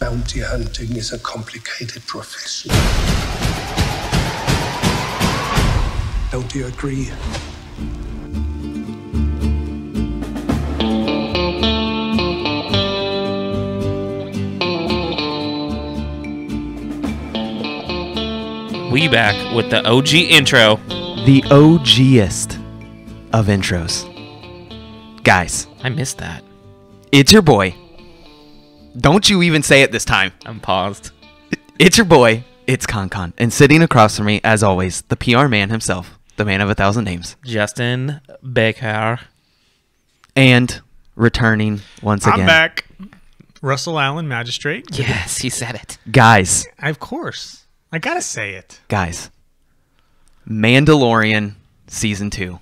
Bounty hunting is a complicated profession. Don't you agree? We back with the OG intro. The OGest of intros. Guys, I missed that. it's your boy. Don't you even say it this time. I'm paused. It's your boy. It's Con And sitting across from me, as always, the PR man himself, the man of a thousand names. Justin Baker. And returning once again. I'm back. Russell Allen, magistrate. Yes, he said it. Guys, Of course. I gotta say it. guys. Mandalorian season two.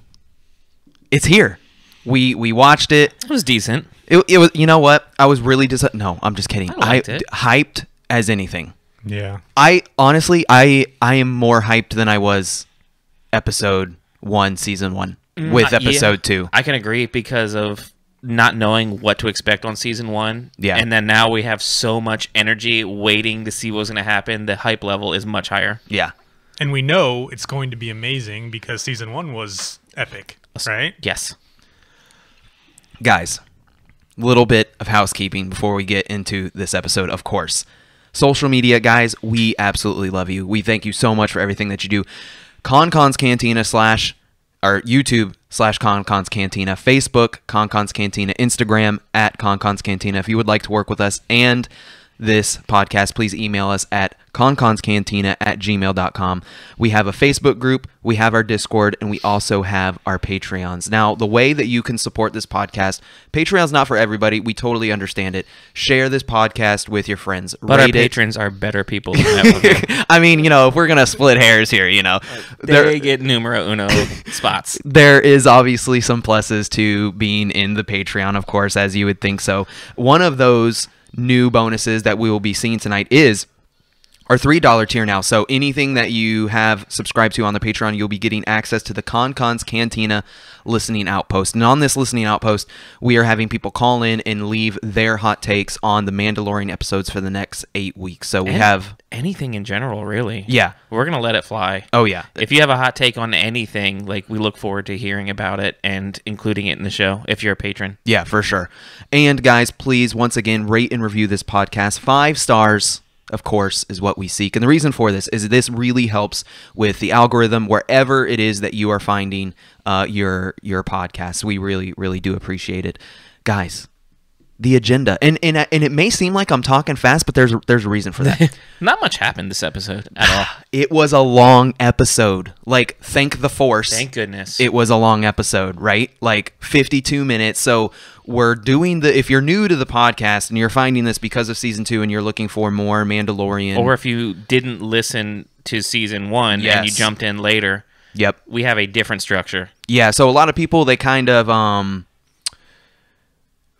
It's here. We we watched it. It was decent. It, it was you know what? I was really just no, I'm just kidding. I liked it. hyped as anything. Yeah. I honestly I I am more hyped than I was episode 1 season 1 with Uh, yeah. episode 2. I can agree because of not knowing what to expect on season one. Yeah. And then now we have so much energy waiting to see what's going to happen. The hype level is much higher. Yeah. And we know it's going to be amazing because season one was epic, right? Yes. Guys, little bit of housekeeping before we get into this episode, of course. Social media, guys, we absolutely love you. We thank you so much for everything that you do. KonKon's Cantina slash or YouTube slash KonKon's Cantina, Facebook, KonKon's Cantina, Instagram at KonKon's Cantina. If you would like to work with us and this podcast, please email us at conconscantina at gmail.com. We have a Facebook group, we have our Discord, and we also have our Patreons. Now, the way that you can support this podcast, Patreon's not for everybody. We totally understand it. Share this podcast with your friends. But our Rate it. patrons are better people than that. I mean, you know, if we're going to split hairs here, you know, there, they get numero uno spots. there is obviously some pluses to being in the Patreon, of course, as you would think so. One of those new bonuses that we will be seeing tonight is our $3 tier now. So anything that you have subscribed to on the Patreon, you'll be getting access to the KonKon's Cantina listening outpost. And on this listening outpost, we are having people call in and leave their hot takes on the Mandalorian episodes for the next eight weeks. So we And have, anything in general, really. Yeah. We're going to let it fly. oh yeah, If you have a hot take on anything, like we look forward to hearing about it and including it in the show if you're a patron. Yeah, for sure. And guys, please once again rate and review this podcast. Five stars, of course, is what we seek. And the reason for this is this really helps with the algorithm wherever it is that you are finding uh, your your podcast. We really, really do appreciate it, guys. The agenda, and and and it may seem like I'm talking fast, but there's there's a reason for that. Not much happened this episode at all. it was a long episode. Like, thank the force. Thank goodness. it was a long episode, right? Like 52 minutes. So we're doing the. If you're new to the podcast and you're finding this because of season two and you're looking for more Mandalorian, or if you didn't listen to season one and you jumped in later, yep, we have a different structure. yeah. So a lot of people they kind of um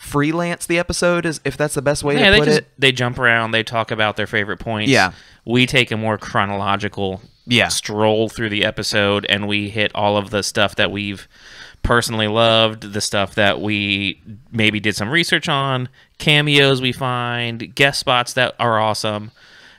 freelance the episode, is if that's the best way yeah, to they put just it. they jump around, they talk about their favorite points. Yeah. we take a more chronological Yeah. stroll through the episode, and we hit all of the stuff that we've personally loved, the stuff that we maybe did some research on, cameos we find, guest spots that are awesome.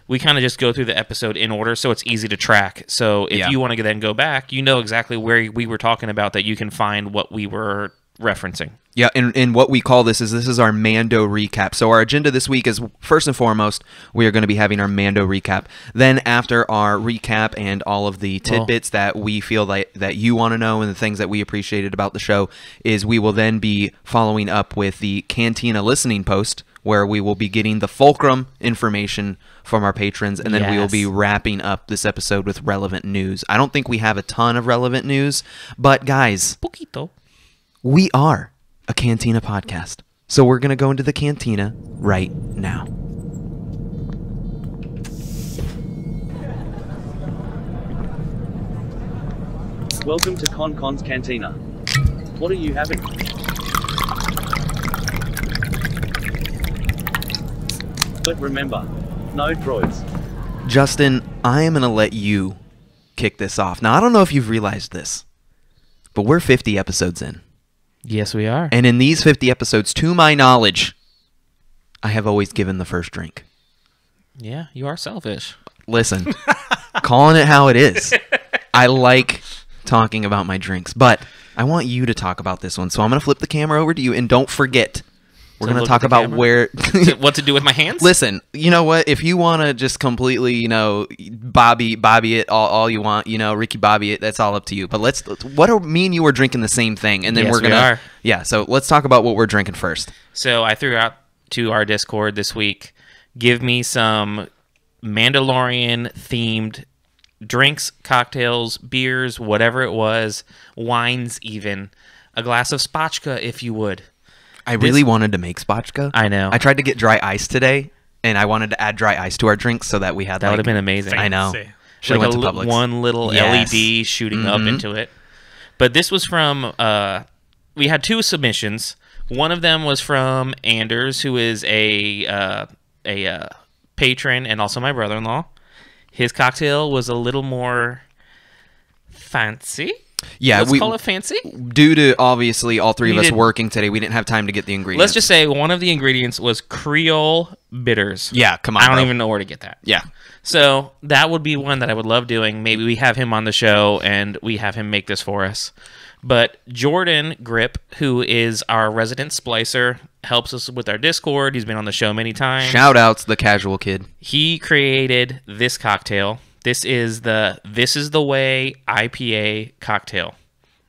We kind of just go through the episode in order, so it's easy to track. So if Yeah. you want to then go back, you know exactly where we were talking about that. You can find what we were referencing. Yeah, and, and what we call this is this is our Mando recap. So our agenda this week is first and foremost we are going to be having our Mando recap. Then after our recap and all of the tidbits that we feel that that you want to know and the things that we appreciated about the show is we will then be following up with the Cantina listening post where we will be getting the fulcrum information from our patrons and then we will be wrapping up this episode with relevant news. I don't think we have a ton of relevant news, but guys, Poquito. We are a Cantina podcast. So we're going to go into the Cantina right now. Welcome to KonKon's Cantina. What are you having? But remember, no droids. Justin, I am going to let you kick this off. Now, I don't know if you've realized this, but we're 50 episodes in. Yes, we are. And in these 50 episodes, to my knowledge, I have always given the first drink. Yeah, you are selfish. Listen, calling it how it is. I like talking about my drinks, but I want you to talk about this one. So I'm going to flip the camera over to you, and don't forget, we're going to talk about camera? where. To- what to do with my hands? Listen, you know what? If you want to just completely, you know, Bobby, Bobby it all, all you want, you know, Ricky Bobby it, that's all up to you. But let's, what are me and you are drinking the same thing, and then Yes, we're gonna, are. yeah. So let's talk about what we're drinking first. So I threw out to our Discord this week. Give me some Mandalorian themed drinks, cocktails, beers, whatever it was, wines, even a glass of spotchka, if you would. I really wanted to make spotchka. I know. I tried to get dry ice today, and I wanted to add dry ice to our drinks so that we had That like, would have been amazing. I know. Fancy. Should have like went to li- Publix. one little Yes. LED shooting up Mhm. into it. But this was from uh, we had two submissions. One of them was from Anders, who is a uh, a uh, patron and also my brother-in-law. His cocktail was a little more fancy. Yeah, Let's we call it fancy. due to obviously all three We of us did- working today, we didn't have time to get the ingredients. Let's just say one of the ingredients was Creole bitters. Yeah, come on, I don't bro. even know where to get that. yeah. So that would be one that I would love doing. Maybe we have him on the show and we have him make this for us. But Jordan Grip, who is our resident splicer, helps us with our Discord. He's been on the show many times. Shout outs the casual kid. he created this cocktail. This is the This is the Way IPA cocktail.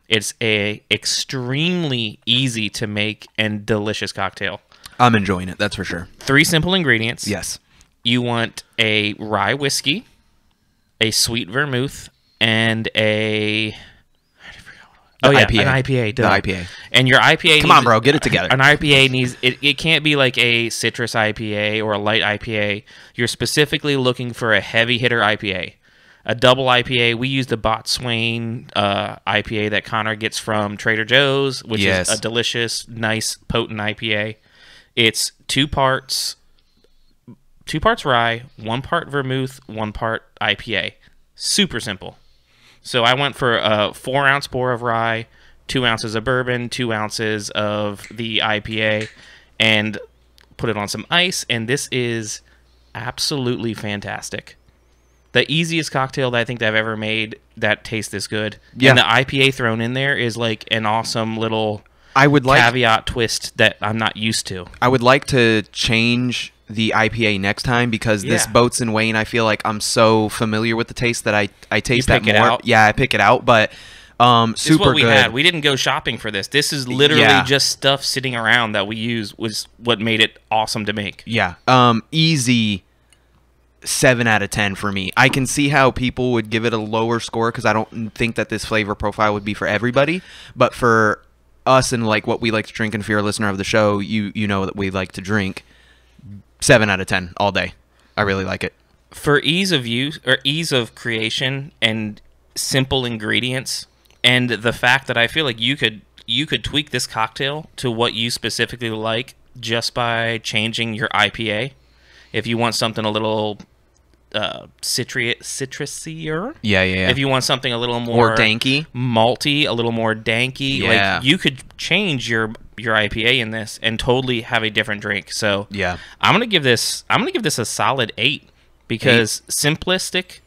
It's a extremely easy to make and delicious cocktail. I'm enjoying it. That's for sure. Three simple ingredients. Yes. you want a rye whiskey, a sweet vermouth, and a The oh yeah, IPA. an IPA. The duh. IPA. And your IPA. Come needs- on, bro, get it together. An IPA needs it. It can't be like a citrus IPA or a light IPA. You're specifically looking for a heavy hitter IPA. A double IPA. We use the Boatswain uh, IPA that Connor gets from Trader Joe's, which Yes. is a delicious, nice, potent IPA. It's two parts two parts rye, one part vermouth, one part IPA. Super simple. So I went for a four ounce pour of rye, two ounces of bourbon, two ounces of the IPA, and put it on some ice. And this is absolutely fantastic. The easiest cocktail that I think that I've ever made that tastes this good. Yeah. And the IPA thrown in there is like an awesome little I would like caveat twist that I'm not used to. I would like to change the IPA next time because this Boatswain, I feel like I'm so familiar with the taste that I I taste that more. out? Yeah, I pick it out, but um, This super is what we good. had. We didn't go shopping for this. This is literally Yeah. just stuff sitting around that we use was what made it awesome to make. Yeah. Um easy 7 out of 10 for me. I can see how people would give it a lower score cuz I don't think that this flavor profile would be for everybody, but for us and like what we like to drink and if you're a listener of the show, you you know that we like to drink 7 out of 10 all day. I really like it. For ease of use or ease of creation and simple ingredients and the fact that I feel like you could you could tweak this cocktail to what you specifically like just by changing your IPA. If you want something a little uh, citri- citrusier, Yeah, yeah, yeah. If you want something a little more Or danky. malty, a little more danky. Yeah. Like you could change your your IPA in this and totally have a different drink. So Yeah. I'm gonna give this I'm gonna give this a solid eight because simplistic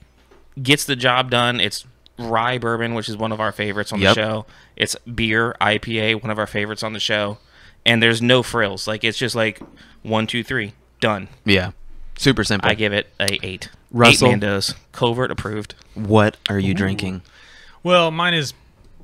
gets the job done. It's rye bourbon, which is one of our favorites on Yep. the show. It's beer IPA, one of our favorites on the show. And there's no frills. Like it's just like one, two, three, done. Yeah. Super simple. I give it a eight. Russell? Eight Mandos. Covert approved. what are you drinking? Well, mine is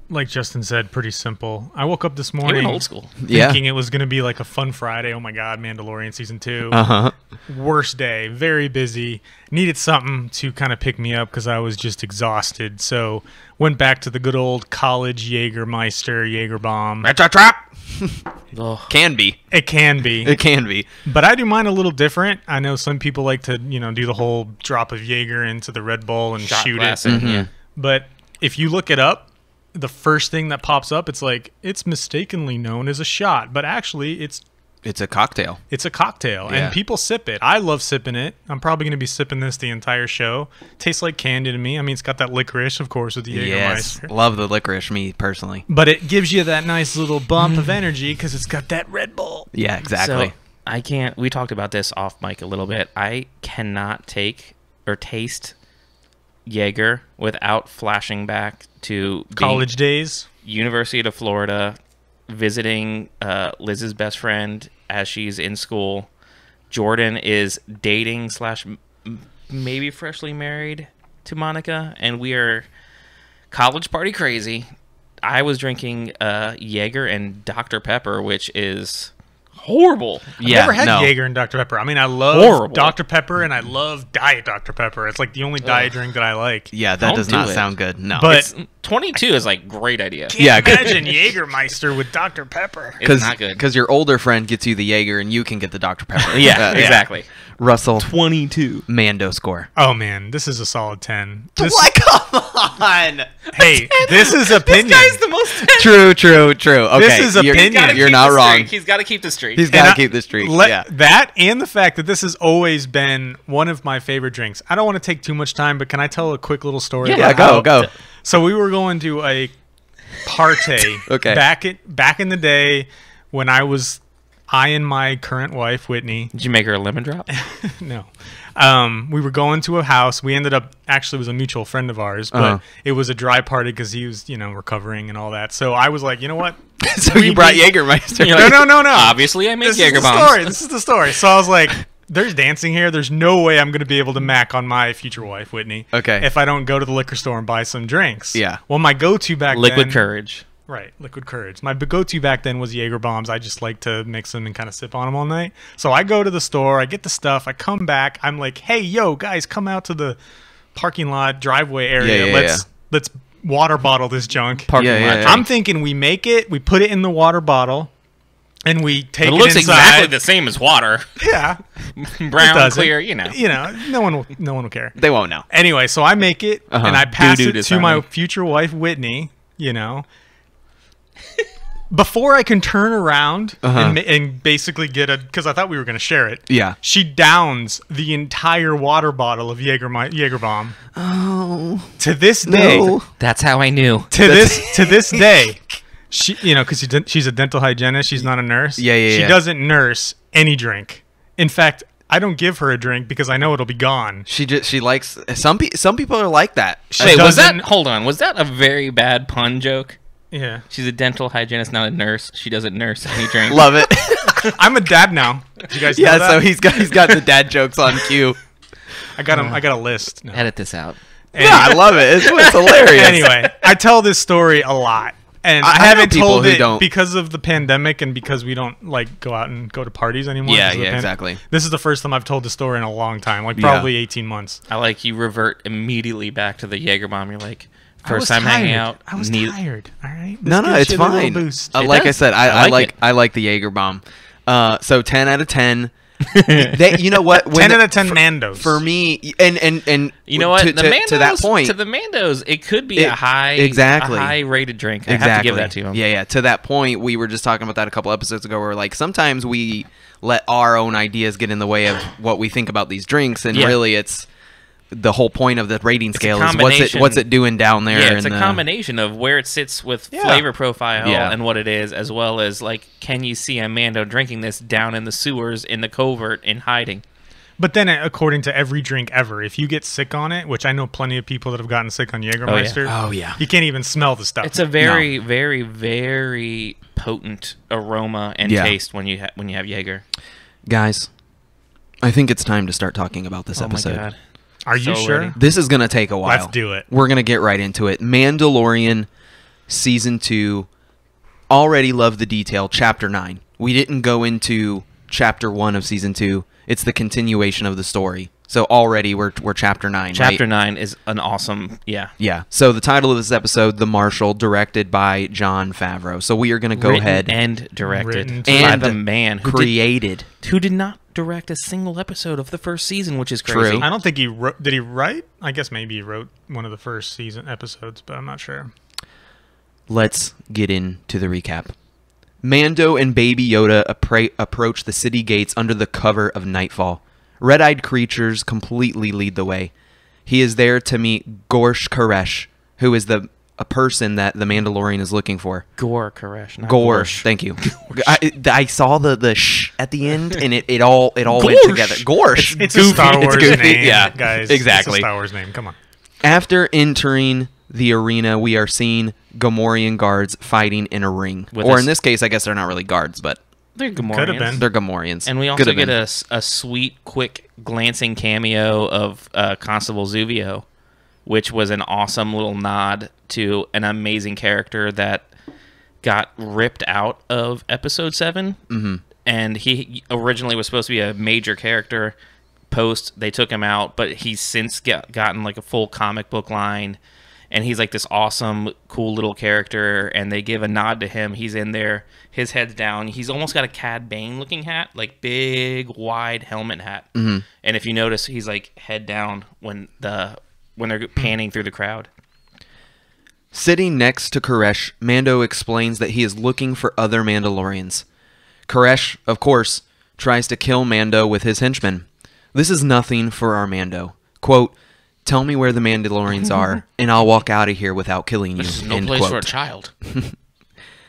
like Justin said, pretty simple. I woke up this morning went old school. Yeah. thinking it was going to be like a fun Friday. Oh my God, Mandalorian season two. Uh-huh. Worst day, very busy. Needed something to kind of pick me up because I was just exhausted. So went back to the good old college Jägermeister Jaeger bomb. Trap trap. Ugh. Can be. It can be, It can be. but I do mine a little different. I know some people like to, you know, do the whole drop of Jaeger into the Red Bull and Shot shoot glass it. it, Yeah. But if you look it up, the first thing that pops up, it's like it's mistakenly known as a shot, but actually it's It's a cocktail. it's a cocktail, Yeah. and people sip it. I love sipping it. I'm probably going to be sipping this the entire show. Tastes like candy to me. I mean, it's got that licorice, of course, with the Yes. Jägermeister. Love the licorice, me personally. But it gives you that nice little bump of energy because it's got that Red Bull. Yeah, exactly. So I can't. We talked about this off mic a little bit. I cannot take or taste Jaeger without flashing back to College days. University of Florida, visiting uh, Liz's best friend as she's in school. Jordan is dating slash maybe freshly married to Monica, and we are college party crazy. I was drinking uh, Jaeger and Dr Pepper, which is horrible. I've Yeah, never had no. Jaeger and Dr. Pepper. I mean, I love Horrible. Dr. Pepper and I love Diet Dr. Pepper. It's like the only diet drink that I like. Yeah, that Don't does do not it. sound good. No. But- It's, 22 is like great idea. Can't Yeah, 'cause- imagine Jägermeister with Dr. Pepper. It's not good. Because your older friend gets you the Jaeger and you can get the Dr. Pepper. yeah, Uh, exactly. Russell, 22. Mando score. Oh man, this is a solid ten. This, What? Come on. Hey, this is opinion. This guy's the most. True, true, true. Okay, This is you're, opinion. You're not wrong. He's got to keep the streak. He's got to keep the streak. let- yeah. That and the fact that this has always been one of my favorite drinks. I don't want to take too much time, but can I tell a quick little story? Yeah, Yeah, go, go. So we were going to a party Okay. back at back in the day when I was I and my current wife Whitney. Did you make her a lemon drop? no. Um, we were going to a house. We ended up actually it was a mutual friend of ours, but Uh-huh. it was a dry party because he was you know recovering and all that. So I was like, you know what? so We you brought Jägermeister. You're No, no, no, no. Obviously, I make this Jaeger is the bombs. story. This is the story. So I was like, "There's dancing here. There's no way I'm going to be able to mac on my future wife, Whitney. Okay. If I don't go to the liquor store and buy some drinks. Yeah. Well, my go-to back Liquid then, courage. Right, liquid courage. My go-to back then was Jaeger bombs. I just like to mix them and kind of sip on them all night. So I go to the store, I get the stuff, I come back, I'm like, "Hey, yo, guys, come out to the parking lot driveway area. Yeah, yeah, let's yeah. let's water bottle this junk." Parking Yeah, yeah, lot. yeah. I'm thinking we make it, we put it in the water bottle, and we take It it, looks inside. exactly the same as water. yeah, Brown, clear, you know. You know, no one will, no one will care. They won't know. Anyway, so I make it Uh-huh. and I pass Doo-doo it to design. my future wife Whitney. You know, before I can turn around Uh-huh. and, and basically get a because I thought we were going to share it. Yeah. She downs the entire water bottle of Jaeger Jaeger bomb. Oh. To this day, No. That's how I knew. to this to this day, she you know because she's a dental hygienist, she's not a nurse. Yeah, yeah, She yeah. doesn't nurse any drink. In fact, I don't give her a drink because I know it'll be gone. She just she likes some pe- some people are like that. She Wait, was that? Hold on. Was that a very bad pun joke? Yeah, She's a dental hygienist, not a nurse. She doesn't nurse any drink. Love it. I'm a dad now. Did you guys know yeah, so he's got he's got the dad jokes on cue. I got him. I got a list. No. Edit this out. Yeah, I love it. It's, it's hilarious. anyway, I tell this story a lot, and I- I, I haven't people told it don't. because of the pandemic and because we don't like go out and go to parties anymore. Yeah, because of the yeah, pan- exactly. This is the first time I've told the story in a long time, like Yeah. probably 18 months. I like you revert immediately back to the Jaeger bomb. You're like, I was first time hanging out. I was need- tired. All right. No, This no, gives it's you a little fine. Boost. Uh, It like I said, I, I I like like it. I like the Jaeger bomb. Uh, so ten out of ten. they, you know what? When 10 the- out of 10 for, Mandos. for me. And and and You know what? To, the to, Mandos, to that point, to the Mandos, it could be It- a high, exactly. a high rated drink. I exactly. have to give that to him. Yeah, yeah. To that point, we were just talking about that a couple episodes ago. Where like sometimes we let our own ideas get in the way of what we think about these drinks, and Yeah. really it's the whole point of the rating a scale is what's it what's it doing down there. Yeah, it's a the- combination of where it sits with Yeah. flavor profile Yeah. and what it is, as well as like, can you see a Mando drinking this down in the sewers in the covert in hiding? But then, uh, according to every drink ever, if you get sick on it, which I know plenty of people that have gotten sick on Jägermeister, Oh, yeah. you can't even smell the stuff. It's a very, very, very potent aroma and Yeah. taste when you ha- when you have Jaeger. Guys, I think it's time to start talking about this Oh episode. My god! Are you so sure? ready. This is gonna take a while. Let's do it. We're gonna get right into it. Mandalorian season two. Already love the detail. Chapter nine. We didn't go into chapter one of season two. It's the continuation of the story. So already we're we're chapter nine. Chapter right? nine is an awesome. Yeah. Yeah. So the title of this episode, The Marshal, directed by Jon Favreau. So we are gonna go Written ahead and directed Written by and the man who did, created. who did not direct a single episode of the first season, which is crazy. True. I don't think he wrote. Did he write? I guess maybe he wrote one of the first season episodes, but I'm not sure. Let's get into the recap. Mando and Baby Yoda appra- approach the city gates under the cover of nightfall. Red eyed creatures completely lead the way. He is there to meet Gorsh Koresh, who is the a person that the Mandalorian is looking for. Gore Koresh. Not Gore. Gorsh. Thank you. I, I saw the the sh at the end, and it, it all it all went together. Gorsh. It's a Star Wars goofy, name, yeah, guys. exactly. It's a Star Wars name. Come on. After entering the arena, we are seeing Gamorrean guards fighting in a ring, With or a in this case, I guess they're not really guards, but They're Gamorreans. Could have been. they're Gamorreans. And we Could also have get been. a, s- a sweet, quick, glancing cameo of uh, Constable Zuvio, which was an awesome little nod to an amazing character that got ripped out of Episode 7. Mm-hmm. And he originally was supposed to be a major character. Post, they took him out, but he's since get, gotten like a full comic book line. And he's like this awesome, cool little character, and they give a nod to him. He's in there, his head's down. He's almost got a Cad Bane looking hat, like big, wide helmet hat. Mm-hmm. And if you notice, he's like head down when the when they're panning through the crowd. Sitting next to Koresh, Mando explains that he is looking for other Mandalorians. Koresh, of course, tries to kill Mando with his henchmen. This is nothing for our Mando. Quote, Tell me where the Mandalorians are, and I'll walk out of here without killing you. This is no End place quote. for a child.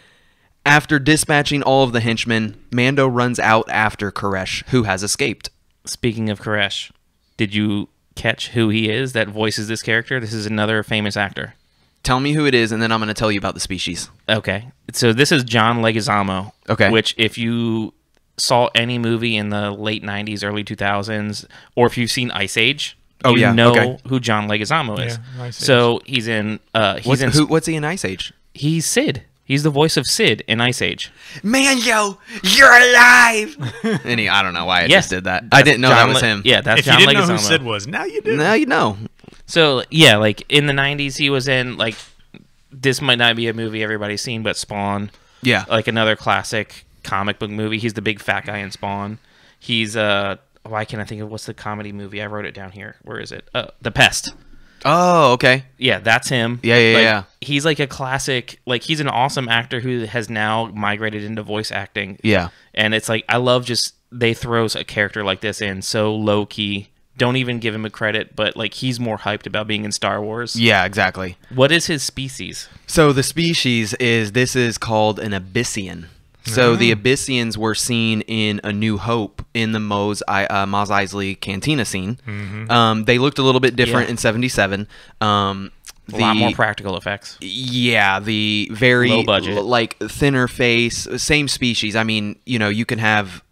After dispatching all of the henchmen, Mando runs out after Koresh, who has escaped. Speaking of Koresh, did you catch who he is that voices this character? This is another famous actor. Tell me who it is, and then I'm going to tell you about the species. Okay. So this is John Leguizamo. Okay. Which, if you saw any movie in the late 90s, early 2000s, or if you've seen Ice Age, Oh, you yeah, know okay. who John Leguizamo is. Yeah, Ice so he's in. Uh, he's What's, in. who, what's he in Ice Age? He's Sid. He's the voice of Sid in Ice Age. Mando, you're alive! and he, I don't know why I Yes, just did that. I didn't know that John was Le- him. Yeah, that's if John you didn't know who Sid was, now you do. Now you know. So yeah, like in the '90s, he was in like this might not be a movie everybody's seen, but Spawn, Yeah. like another classic comic book movie. He's the big fat guy in Spawn. He's uh, why can't I think of what's the comedy movie? I wrote it down here. Where is it? Uh, The Pest. Oh, okay. Yeah, that's him. Yeah, yeah, Like, yeah. He's like a classic. Like he's an awesome actor who has now migrated into voice acting. Yeah. and it's like I love just they throws a character like this in so low key. Don't even give him a credit, but like he's more hyped about being in Star Wars. Yeah, exactly. What is his species? So the species is this is called an Abyssian. So the Abyssians were seen in A New Hope in the Mos I- uh, Mos Eisley Cantina scene. Um, they looked a little bit different Yeah. in '77. Um, A the, lot more practical effects. Yeah, the very Low budget. l- like thinner face, same species. I mean, you know, you can have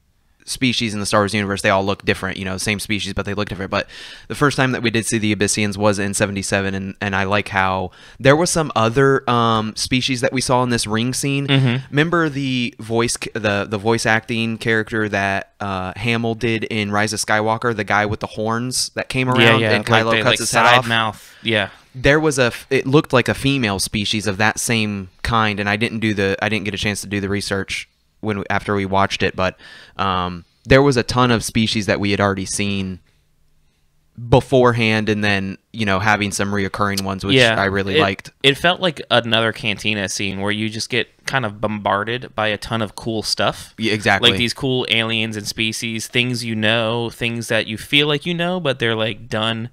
species in the Star Wars universe. They all look different, you know, same species, but they look different. But the first time that we did see the Abyssians was in '77, and and I like how there was some other um, species that we saw in this ring scene. Mm-hmm. Remember the voice, the the voice acting character that uh, Hamill did in Rise of Skywalker, the guy with the horns that came around yeah, yeah. and Kylo like, they- cuts like his side head off mouth. Yeah. there was a it looked like a female species of that same kind and i didn't do the i didn't get a chance to do the research when we, after we watched it but um, there was a ton of species that we had already seen beforehand and then you know having some reoccurring ones which yeah, i really It- liked It felt like another cantina scene where you just get kind of bombarded by a ton of cool stuff. Yeah, exactly. Like these cool aliens and species, things you know, things that you feel like you know, but they're like done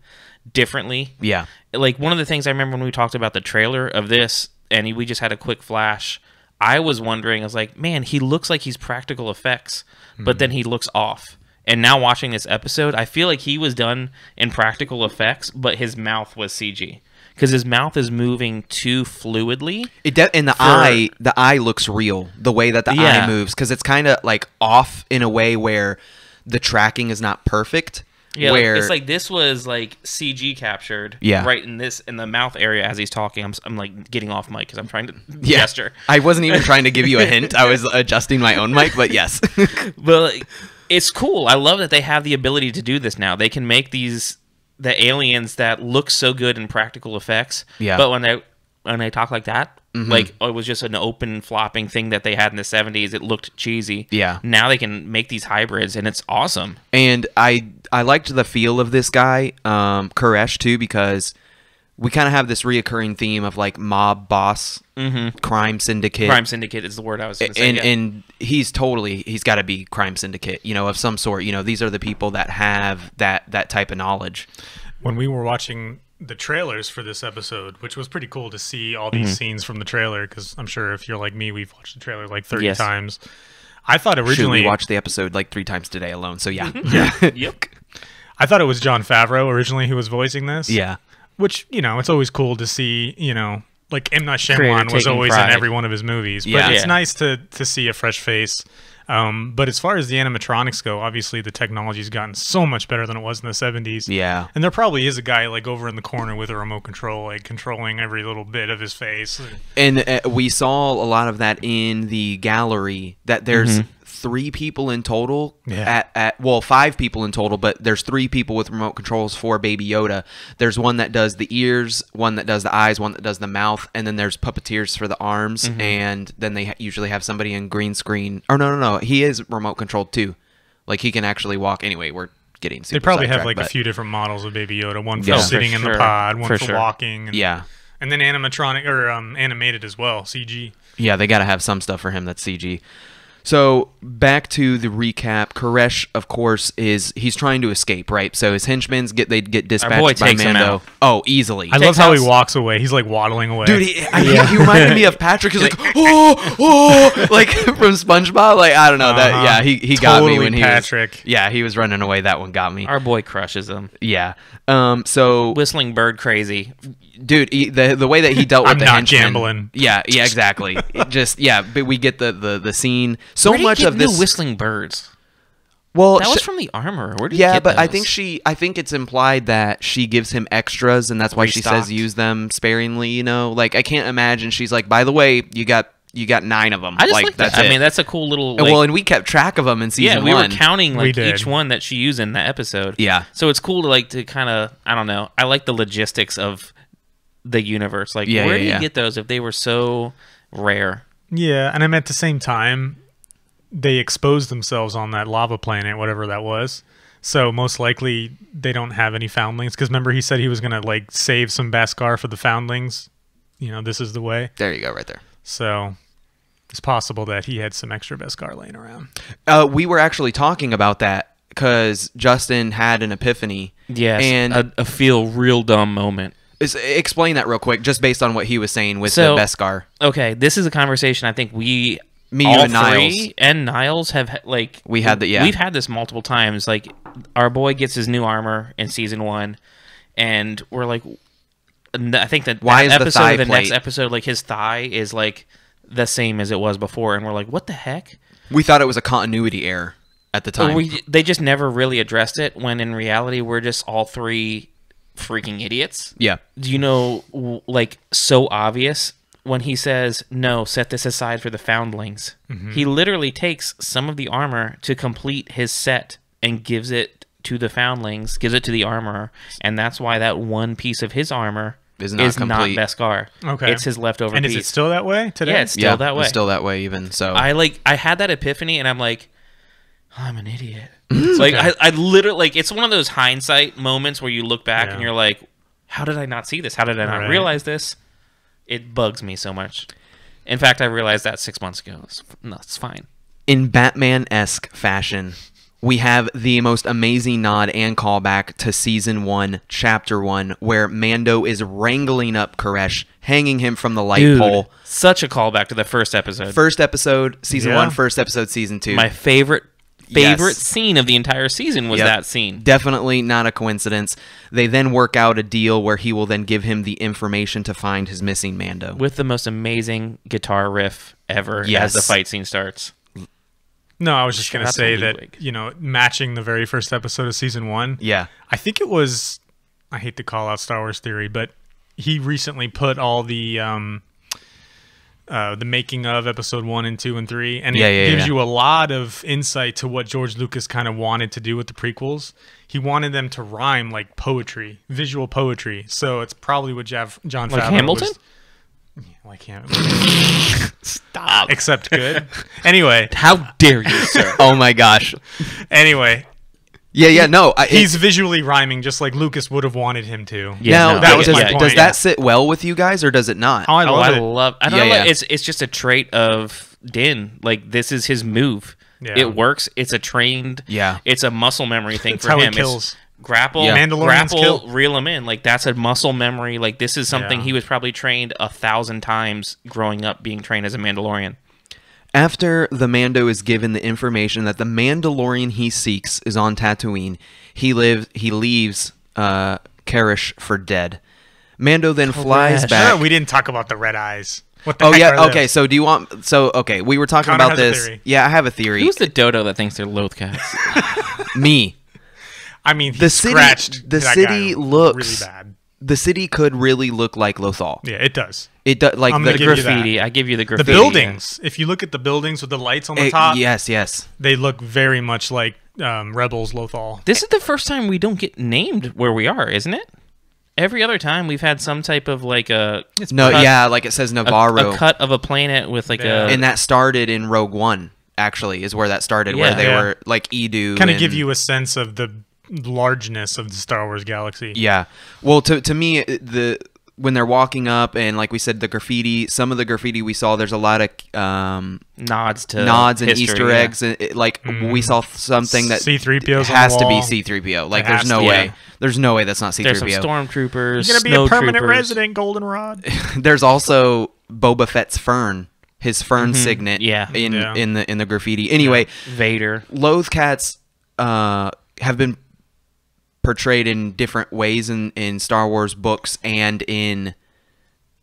differently. yeah like one of the things I remember when we talked about the trailer of this, and we just had a quick flash. I was wondering, I was like, man, he looks like he's practical effects, but then hmm. he looks off. And now watching this episode, I feel like he was done in practical effects, but his mouth was CG because his mouth is moving too fluidly. it de- and the eye the eye looks real the way that the Yeah. eye moves because it's kind of like off in a way where the tracking is not perfect Yeah, like, it's like this was like CG captured. Yeah. right in this in the mouth area as he's talking. I'm, I'm like getting off mic because I'm trying to yeah. gesture. I wasn't even trying to give you a hint. I was adjusting my own mic, but yes. well, like, it's cool. I love that they have the ability to do this now. They can make these the aliens that look so good in practical effects. Yeah. But when they when they talk like that, like oh, it was just an open flopping thing that they had in the '70s. It looked cheesy. Yeah. Now they can make these hybrids, and it's awesome. and I I liked the feel of this guy, um, Koresh too, because we kind of have this reoccurring theme of like mob boss, crime syndicate, Crime Syndicate is the word I was going to say. and yeah. and he's totally he's got to be crime syndicate, you know, of some sort. You know, these are the people that have that that type of knowledge. when we were watching the trailers for this episode, which was pretty cool to see all these mm-hmm. scenes from the trailer. Because I'm sure if you're like me, we've watched the trailer like 30 Yes. times. I thought Shoot, originally, we watched the episode like three times today alone. So yeah, mm-hmm. yep. I thought it was Jon Favreau originally who was voicing this. yeah. which you know, it's always cool to see. You know, like M Night Creator Shyamalan was always pride. in every one of his movies, but Yeah. it's Yeah. nice to to see a fresh face. Um, but as far as the animatronics go, obviously the technology's gotten so much better than it was in the 70s. Yeah. And there probably is a guy like over in the corner with a remote control, like controlling every little bit of his face. And uh, we saw a lot of that in the gallery. That there's three people in total. Yeah. At, at well, five people in total, but there's three people with remote controls for Baby Yoda. There's one that does the ears, one that does the eyes, one that does the mouth, and then there's puppeteers for the arms. And then they ha- usually have somebody in green screen. Or no, no, no, he is remote controlled too. Like he can actually walk. Anyway, we're getting. Super They probably have sidetracked, like a few different models of Baby Yoda. One for Yeah. sitting For in the pod, one For for, sure. walking. And, Yeah. And then animatronic or um, animated as well, CG. Yeah, they got to have some stuff for him that's CG. So back to the recap. Koresh, of course, is he's trying to escape, right? So his henchmen's get they get dispatched boy by takes him Mando. out. Oh, easily. I love how out- he walks away. He's like waddling away. Dude, he, I, he, he reminded me of Patrick. He's like, oh, oh, like from SpongeBob. Like I don't know that. Uh-huh. Yeah, he, he got me when he Patrick. Was, yeah, he was running away. That one got me. Our boy crushes him. Yeah. Um. So, Whistling bird crazy. Dude, he, the the way that he dealt with I'm the not henchmen. gambling. Yeah. Yeah. Exactly. It just yeah. But we get the the the scene. So Where do you much get of new this. whistling birds. well, That sh- was from the armor. Where do you Yeah, get but I those? think she I think it's implied that she gives him extras and that's why she Restocked. says use them sparingly, you know? Like I can't imagine she's like, "By the way, you got you got 9 of them." I just like, like, that's that. it. I mean, that's a cool little. Like, well, and we kept track of them in season yeah, season we 1. were counting We like did. each one that she used in that episode. Yeah. So it's cool to like to kind of I don't know. I like the logistics of the universe. Like, Yeah, where yeah, do you yeah. get those if they were so rare? Yeah, and I mean at the same time, they exposed themselves on that lava planet, whatever that was. So most likely they don't have any foundlings. Because remember, he said he was gonna like save some Beskar for the foundlings. You know, this is the way. There you go right there. So it's possible that he had some extra Beskar laying around. Uh, we were actually talking about that cuz Justin had an epiphany. Yes, And a, a feel real dumb moment. Explain that real quick just based on what he was saying with So- the Beskar. Okay, this is a conversation I think we Me, all and three Niles. and Niles have ha- like We had the- yeah. we've had this multiple times. Like our boy gets his new armor in season one, and we're like, I think that Why that is the episode, thigh the next episode, like his thigh is like the same as it was before, and we're like, what the heck? We thought it was a continuity error at the time. we they just never really addressed it. When in reality, we're just all three freaking idiots. yeah. Do you know, like, so obvious when he says, no, set this aside for the foundlings? Mm-hmm. He literally takes some of the armor to complete his set and gives it to the foundlings, gives it to the armorer. And that's why that one piece of his armor Is is not not, complete. Beskar. Okay. it's his leftover and piece. is it still that way today? yeah, it's still yeah, that way. It's still that way even. So I like I had that epiphany and I'm like, I'm an idiot. like I, I literally like it's one of those hindsight moments where you look back and you're like, how did I not see this? How did I not Right. realize this? It bugs me so much. In fact, I realized that six months ago. It's, no, it's fine. in Batman esque fashion, we have the most amazing nod and callback to season one, chapter one, where Mando is wrangling up Koresh, hanging him from the light Dude, pole. such a callback to the first episode. First episode, season Yeah. one, first episode, season two. My favorite favorite Yes. scene of the entire season was Yep. that scene. Definitely not a coincidence. They then work out a deal where he will then give him the information to find his missing Mando. with the most amazing guitar riff ever Yes. as the fight scene starts. No, I was just gonna say that Ludwig. you know, matching the very first episode of season one. yeah. I think it was. I hate to call out Star Wars theory, but he recently put all the um, uh, the making of episode one and two and three, and Yeah, it yeah, gives yeah. you a lot of insight to what George Lucas kind of wanted to do with the prequels. He wanted them to rhyme like poetry, visual poetry. So it's probably what Jeff, John Like Favreau Hamilton? was. Yeah, like Hamilton. Stop. Except good. Anyway, How dare you, sir? Oh my gosh. anyway, Yeah, yeah, no. I, he's it- visually rhyming just like Lucas would have wanted him to. Yeah, now, no, that was does, my yeah, point. does that sit well with you guys or does it not? Oh, I Oh, love I it. love. I don't Yeah, know. yeah. It's it's just a trait of Din. Like this is his move. Yeah. It works. It's a trained. Yeah. It's a muscle memory thing It's for how he him. kills. grapple, Yeah. Mandalorians grapple, kill. reel him in. Like that's a muscle memory. Like this is something Yeah. he was probably trained a thousand times growing up, being trained as a Mandalorian. After the Mando is given the information that the Mandalorian he seeks is on Tatooine, he lives. He leaves uh, Karish for dead. Mando then flies Koresh. back. No, we didn't talk about the red eyes. What the oh heck yeah. are Okay. those? So do you want? So okay. We were talking Connor about this. Yeah, I have a theory. Who's the dodo that thinks they're Loth-cats? Me. I mean, he The city. The city looks. really bad. The city could really look like Lothal. Yeah, it does. It does. Like I'm the gonna give you that. graffiti. I give you the graffiti. The graffiti. buildings. If you look at the buildings with the lights on the it- top, yes. Yes. they look very much like um, Rebels Lothal. This is the first time we don't get named where we are, isn't it? Every other time we've had some type of like a No. cut- Yeah. Like it says Nevarro. a cut of a planet with like Yeah. a and that started in Rogue One. Actually, is where that started. Where they Yeah. were like Eadu. Kind of give you a sense of the largeness of the Star Wars galaxy. Yeah. Well, to to me, the when they're walking up and like we said, the graffiti. Some of the graffiti we saw. There's a lot of um, nods to nods and history, Easter yeah. eggs. And it, like we saw something that C-3PO has to be. C-3PO. Like It there's no to way. Yeah. There's no way that's not C-3PO. there's some stormtroopers. You're gonna be a permanent snowtroopers. resident, Goldenrod. there's also Boba Fett's fern, his fern signet. Mm-hmm. Yeah. In Yeah. in the in the graffiti. Anyway, Vader. Loth-cats uh, have been portrayed in different ways in, in Star Wars books and in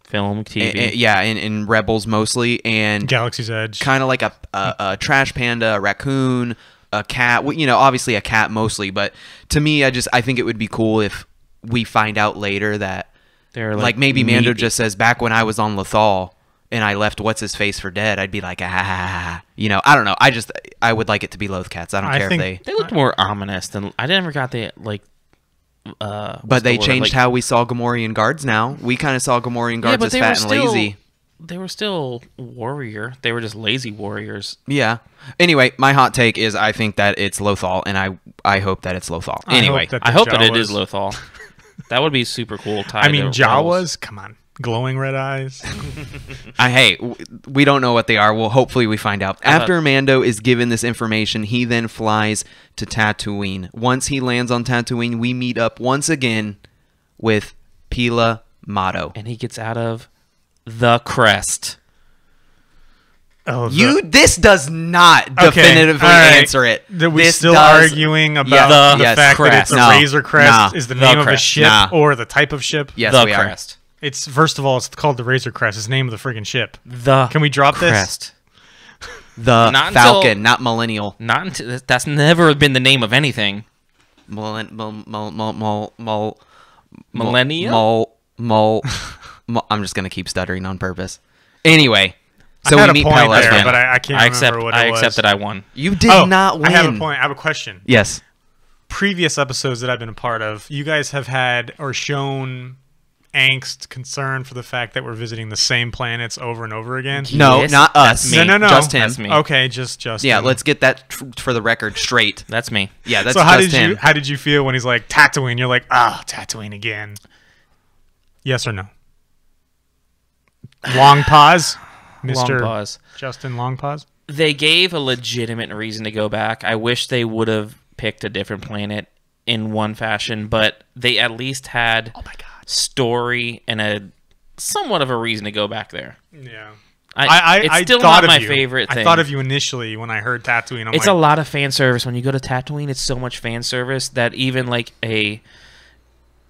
Film, TV. a- a- yeah in, in Rebels mostly and Galaxy's Edge. kind of like a, a a trash panda, a raccoon, a cat. well, You know, obviously a cat mostly, but to me, I just I think it would be cool if we find out later that They're like, like, maybe Mando just says back when I was on Lothal. And I left what's his face for dead. I'd be like, ah, you know, I don't know. I just, I would like it to be Loth-cats. I don't I care think- if they, They looked more ominous than I never got the like. Uh, But they the changed Like- how we saw Gamorrean guards now. We kind of saw Gamorrean guards as they fat were and still, lazy. They were still warrior. They were just lazy warriors. Yeah. Anyway, my hot take is I think that it's Lothal, and I I hope that it's Lothal. I Anyway, hope that I the hope that it is Lothal. that would be super cool. I mean, Jawas. Come on, glowing red eyes. I, hey, we don't know what they are. Well, hopefully we find out. Uh-huh. After Mando is given this information, he then flies to Tatooine. Once he lands on Tatooine, we meet up once again with Peli Motto. and he gets out of the crest. Oh, the- You this does not Okay, definitively all right. answer it. That we This still does- arguing about Yeah, the yes, fact that crest. it's a No, Razor Crest nah, is the the name of a ship nah. or the type of ship. Yes, the we are. Crest. It's first of all, it's called the Razor Crest. It's the name of the friggin' ship. The Can we drop this? The Not until- Falcon, not Millennial. Not until, that's never been the name of anything. Millen, mul, mul, mul, mul, mul, Millennial? Mul, mul, mul, I'm just gonna keep stuttering on purpose. Anyway, so I had we a mean point Peli. there, win. but I, I can't I remember accept. what it I was. accept that I won. You did oh, not win. I have a point. I have a question. Yes. Previous episodes that I've been a part of, you guys have had or shown angst, concern for the fact that we're visiting the same planets over and over again. No, Yes, not that's us. me. No, no, no. Just him. That's me. Okay, just just Yeah, let's get that tr- for the record straight. That's me. Yeah, that's so how just did him. you how did you feel when he's like Tatooine? You're like, ah, Tatooine again. Yes or no? Long pause, Mister Long pause. Justin. Long pause. They gave a legitimate reason to go back. I wish they would have picked a different planet in one fashion, but they at least had Oh my god. Story and a somewhat of a reason to go back there. Yeah. I, I, I, it's I still thought not of my you. favorite thing. I thought of you initially when I heard Tatooine. I'm it's like, a lot of fan service when you go to Tatooine. It's so much fan service that even like a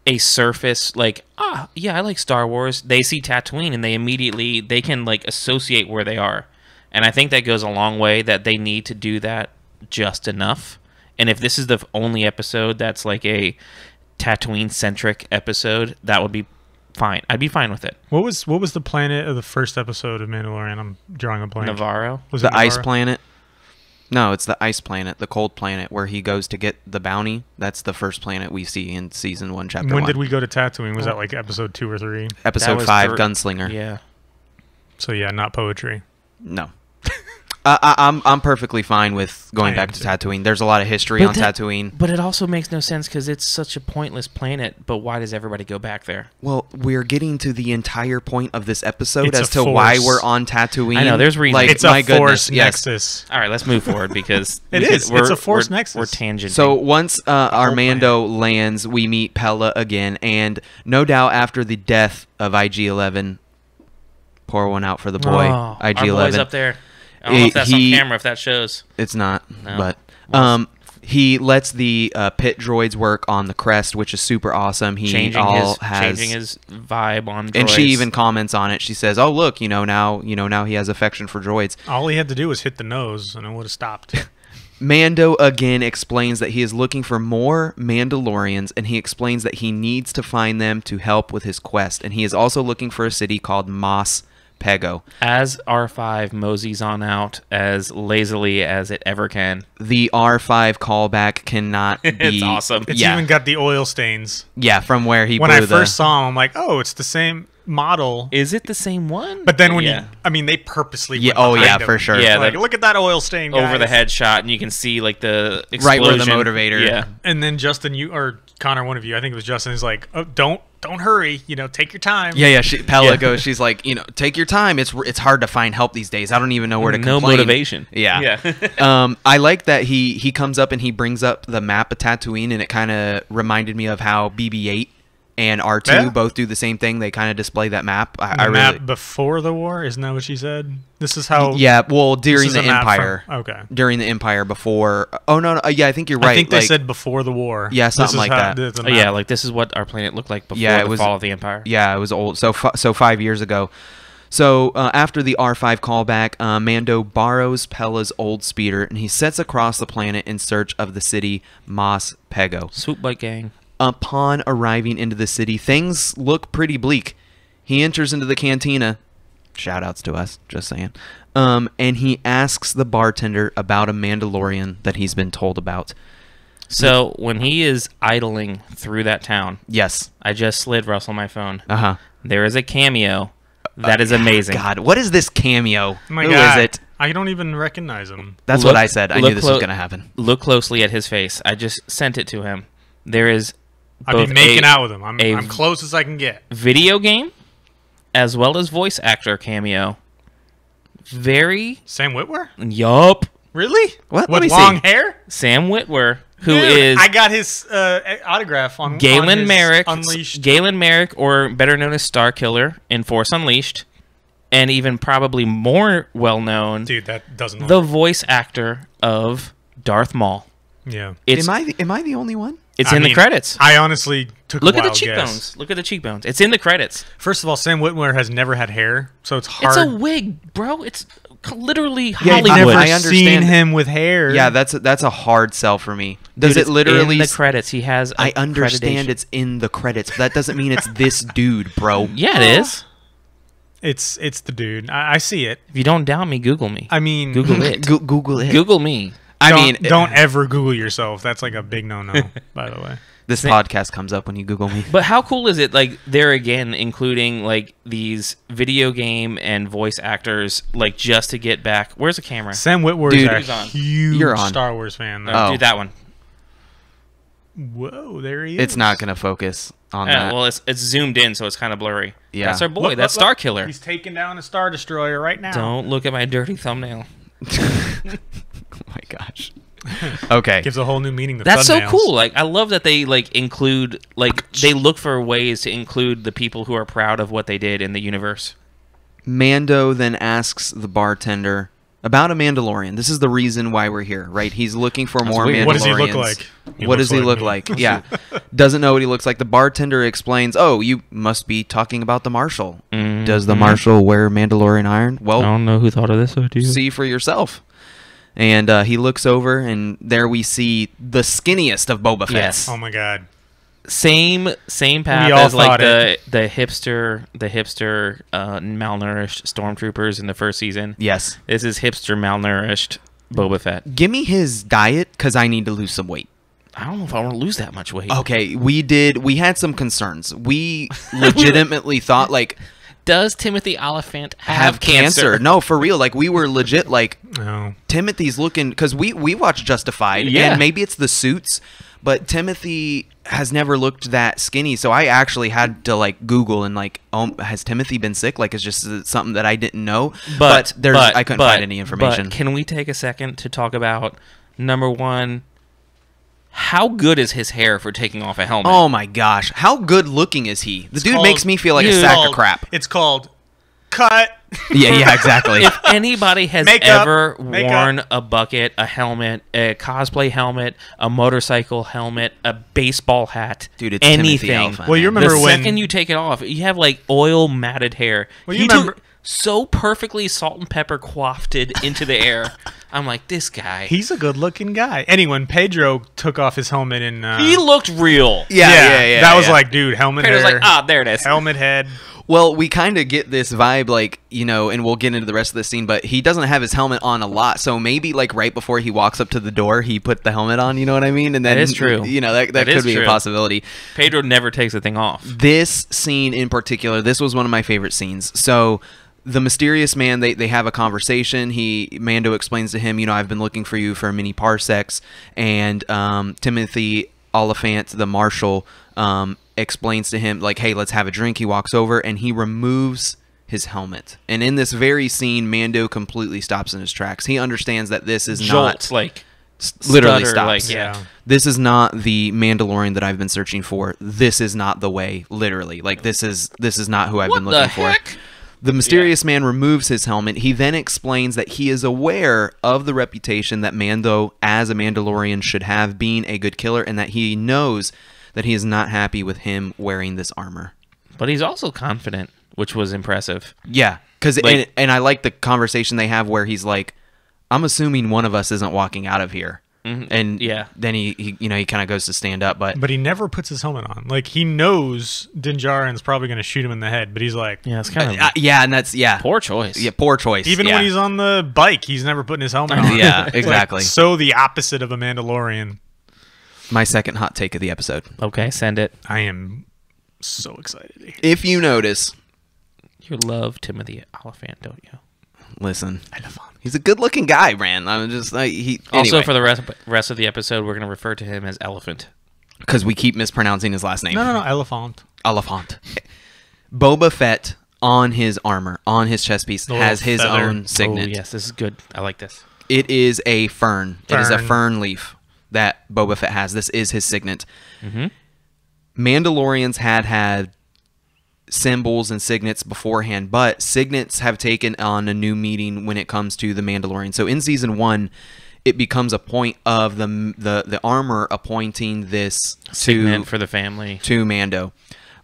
a surface like ah yeah I like Star Wars. They see Tatooine and they immediately they can like associate where they are, and I think that goes a long way. That they need to do that just enough. And if this is the only episode that's like a Tatooine centric episode, that would be fine. I'd be fine with it. What was what was the planet of the first episode of Mandalorian? I'm drawing a blank. Nevarro. Was it the ice planet. No, it's the ice planet, the cold planet, where he goes to get the bounty. That's the first planet we see in season one, chapter When one. did we go to Tatooine? Was that oh. like episode two or three? Episode five, thir- Gunslinger. Yeah. So yeah, not poetry. No. I, I, I'm I'm perfectly fine with going I back to too. Tatooine. There's a lot of history But on that- Tatooine. But it also makes no sense because it's such a pointless planet. But why does everybody go back there? Well, we're getting to the entire point of this episode It's as a to why we're on Tatooine. I know, there's reason. Like, it's my a goodness, force yes. nexus. All right, let's move forward because it is. we is. could- we're- It's a force we're- nexus. We're tangent. So once uh, whole our Mando lands, we meet Peli again, and no doubt after the death of IG-11, pour one out for the boy. Oh, IG-11. boy's up there. I don't know if that's he- on camera. If that shows. It's not, No. but um, he lets the uh, pit droids work on the crest, which is super awesome. He changing all his has, changing his vibe on and she even comments on it. She says, "Oh, look, you know now, you know now he has affection for droids." All he had to do was hit the nose, and it would have stopped. Mando again explains that he is looking for more Mandalorians, and he explains that he needs to find them to help with his quest. And he is also looking for a city called Mos Pelgo. as R5 moseys on out as lazily as it ever can. The R5 callback cannot be. It's awesome. It's yeah, even got the oil stains. yeah, from where he When blew I the. first saw him, I'm like, oh, it's the same model. Is it the same one? But then when yeah. you, I mean, they purposely. Yeah, went oh, yeah, him. for sure. Yeah, like the- look at that oil stain. over the headshot, and you can see like the Right where the motivator- Yeah, And then Justin, you or Connor, one of you, I think it was Justin, is like, oh, don't, don't hurry. You know, take your time. Yeah, yeah. She, Peli Yeah. goes. She's like, you know, take your time. It's it's hard to find help these days. I don't even know where to no complain. motivation. Yeah. yeah. um, I like that he he comes up and he brings up the map of Tatooine, and it kind of reminded me of how BB-8 and R2 Yeah. both do the same thing. They kind of display that map. I, The I map really, before the war, isn't that what she said? This is how. yeah. Well, during the a map from- Empire, okay. during the Empire before. Oh no, no. uh, yeah, I think you're right. I think they like- said before the war. Yeah, This something is like how- that. the- the Oh, yeah, like this is what our planet looked like before Yeah, it the was- fall of the Empire. Yeah, it was old. So fi- so five years ago. So uh, after the R5 callback, uh, Mando borrows Peli's old speeder and he sets across the planet in search of the city Mos Pelgo. Swoop bike gang. Upon arriving into the city, things look pretty bleak. He enters into the cantina. Shout outs to us, just saying. Um, and he asks the bartender about a Mandalorian that he's been told about. So when he is idling through that town, Yes. I just slid Russell my phone. Uh huh. There is a cameo that is amazing. God, what is this cameo? Oh my Who is God. it? I don't even recognize him. That's Look- what I said. I knew this clo- was going to happen. Look closely at his face. I just sent it to him. There is I've both been making a out with him. I'm, a- I'm close as I can get. video game as well as voice actor cameo. Very Sam Witwer? yup. Really? What? With Let me see. long hair? Sam Witwer, who Dude, is I got his uh, autograph on on Galen his Marek, Unleashed. Galen Marek, or better known as Star Killer in Force Unleashed, and even probably more well known, Dude, that doesn't look. the voice actor of Darth Maul. yeah. It's am I the, am I the only one? It's I in mean, the credits. I honestly took Look a at the cheekbones. guess. Look at the cheekbones. It's in the credits. First of all, Sam Witwer has never had hair, so it's hard. It's a wig, bro. It's c- literally Yeah, I've never I seen him with hair. Yeah, that's a, that's a hard sell for me. Does Dude, it it's literally? in the credits? He has. I understand it's in the credits, but that doesn't mean it's this dude, bro. Yeah, it is. it's it's the dude. I, I see it. If you don't doubt me, Google me. I mean, Google it. Go- Google it. Google me. I don't, mean, don't ever Google yourself. That's like a big no-no. by the way, this podcast comes up when you Google me. But how cool is it? Like there again, including like these video game and voice actors, like just to get back. Where's the camera? Sam Witwer Dude, is Who's a huge You're on. Star Wars fan. Though. Oh. Do that one. Whoa, there he is. It's not gonna focus on Yeah, that. well, it's it's zoomed in, so it's kind of blurry. Yeah. that's our boy. Look, that's look, Star. Killer. He's taking down a star destroyer right now. Don't look at my dirty thumbnail. oh my gosh. Okay. Gives a whole new meaning to That's so cool. Like I love that they like include like they look for ways to include the people who are proud of what they did in the universe. Mando then asks the bartender about a Mandalorian. This is the reason why we're here, right? He's looking for more weird. Mandalorians. What does he look like? He what looks does he look me. like? Yeah. Doesn't know what he looks like. The bartender explains, "Oh, you must be talking about the marshal. Does the Mhm. marshal wear Mandalorian iron? Well, I don't know who thought of this idea. see for yourself." And uh, he looks over, and there we see the skinniest of Boba Fett. Yes. Oh my god. same same path as like the it. the hipster the hipster uh, malnourished stormtroopers in the first season. Yes. This is hipster malnourished Boba Fett. Give me his diet because I need to lose some weight. I don't know if I want to lose that much weight. Okay, we did. We had some concerns. We legitimately thought like Does Timothy Olyphant have, have cancer. No, for real. Like we were legit like No. Timothy's looking because we we watched Justified, Yeah. and maybe it's the suits, but Timothy has never looked that skinny. So I actually had to like Google and like, oh, has Timothy been sick? Like it's just uh, something that I didn't know. but, there's but- I couldn't but- find any information. But can we take a second to talk about number one? How good is his hair for taking off a helmet? oh my gosh, how good looking is he? The dude called- makes me feel like a sack Called- of crap. It's called cut. Yeah, yeah, exactly. if anybody has Makeup. ever Makeup. worn a bucket, a helmet, a cosplay helmet, a motorcycle helmet, a baseball hat, Dude, it's Timothy anything. Olyphant, Well, you remember the when- second you take it off, you have like oil matted hair. Well, you he remember- took so perfectly salt and pepper quafted into the air. I'm like, this guy. He's a good-looking guy. Anyway, when Pedro took off his helmet and uh, he looked real. yeah, yeah, yeah. that was yeah. like, dude, helmet Pedro's hair, like, ah, there it is. helmet head. Well, we kind of get this vibe, like you know, and we'll get into the rest of the scene. But he doesn't have his helmet on a lot, so maybe like right before he walks up to the door, he put the helmet on. You know what I mean? And then That is true. You know that that, That could be true. a possibility. Pedro never takes the thing off. This scene in particular, this was one of my favorite scenes. So the mysterious man, they, they have a conversation. He Mando explains to him, you know, I've been looking for you for many parsecs, and um, Timothy Olyphant, the marshal, um, explains to him like, hey, let's have a drink. He walks over and he removes his helmet. And in this very scene, Mando completely stops in his tracks. He understands that this is Jolts not like s- literally stutter, stops. like, yeah. This is not the Mandalorian that I've been searching for. This is not the way, literally. Like this is this is not who I've What been looking for. The mysterious man removes his helmet. He then explains that he is aware of the reputation that Mando as a Mandalorian should have being a good killer and that he knows that he is not happy with him wearing this armor. But he's also confident, which was impressive. Yeah, cuz Like- and, and I like the conversation they have where he's like I'm assuming one of us isn't walking out of here. And yeah. then he, he you know he kind of goes to stand up, but But he never puts his helmet on. Like he knows Din Djarin's probably going to shoot him in the head, but he's like, Yeah, it's kind of Uh, yeah, and that's yeah, poor choice. yeah, poor choice. even yeah. when he's on the bike, he's never putting his helmet on. Yeah, It's like exactly. so the opposite of a Mandalorian. my second hot take of the episode. Okay, send it. I am so excited. If you notice, You love Timothy Olyphant, don't you? Listen, he's a good-looking guy, man. I'm just like he. Also, for the rest rest of the episode, we're going to refer to him as Elephant. because we keep mispronouncing his last name. No, no, no, elephant. Olyphant. Boba Fett on his armor, on his chest piece, The has his feather. own signet. Oh, yes, this is good. I like this. It is a fern. It is a Fern. fern leaf that Boba Fett has. This is his signet. Mm-hmm. Mandalorians had had symbols and signets beforehand, but signets have taken on a new meaning when it comes to the Mandalorian. So in season one, it becomes a point of the the the armor appointing this Signet to for the family. to Mando.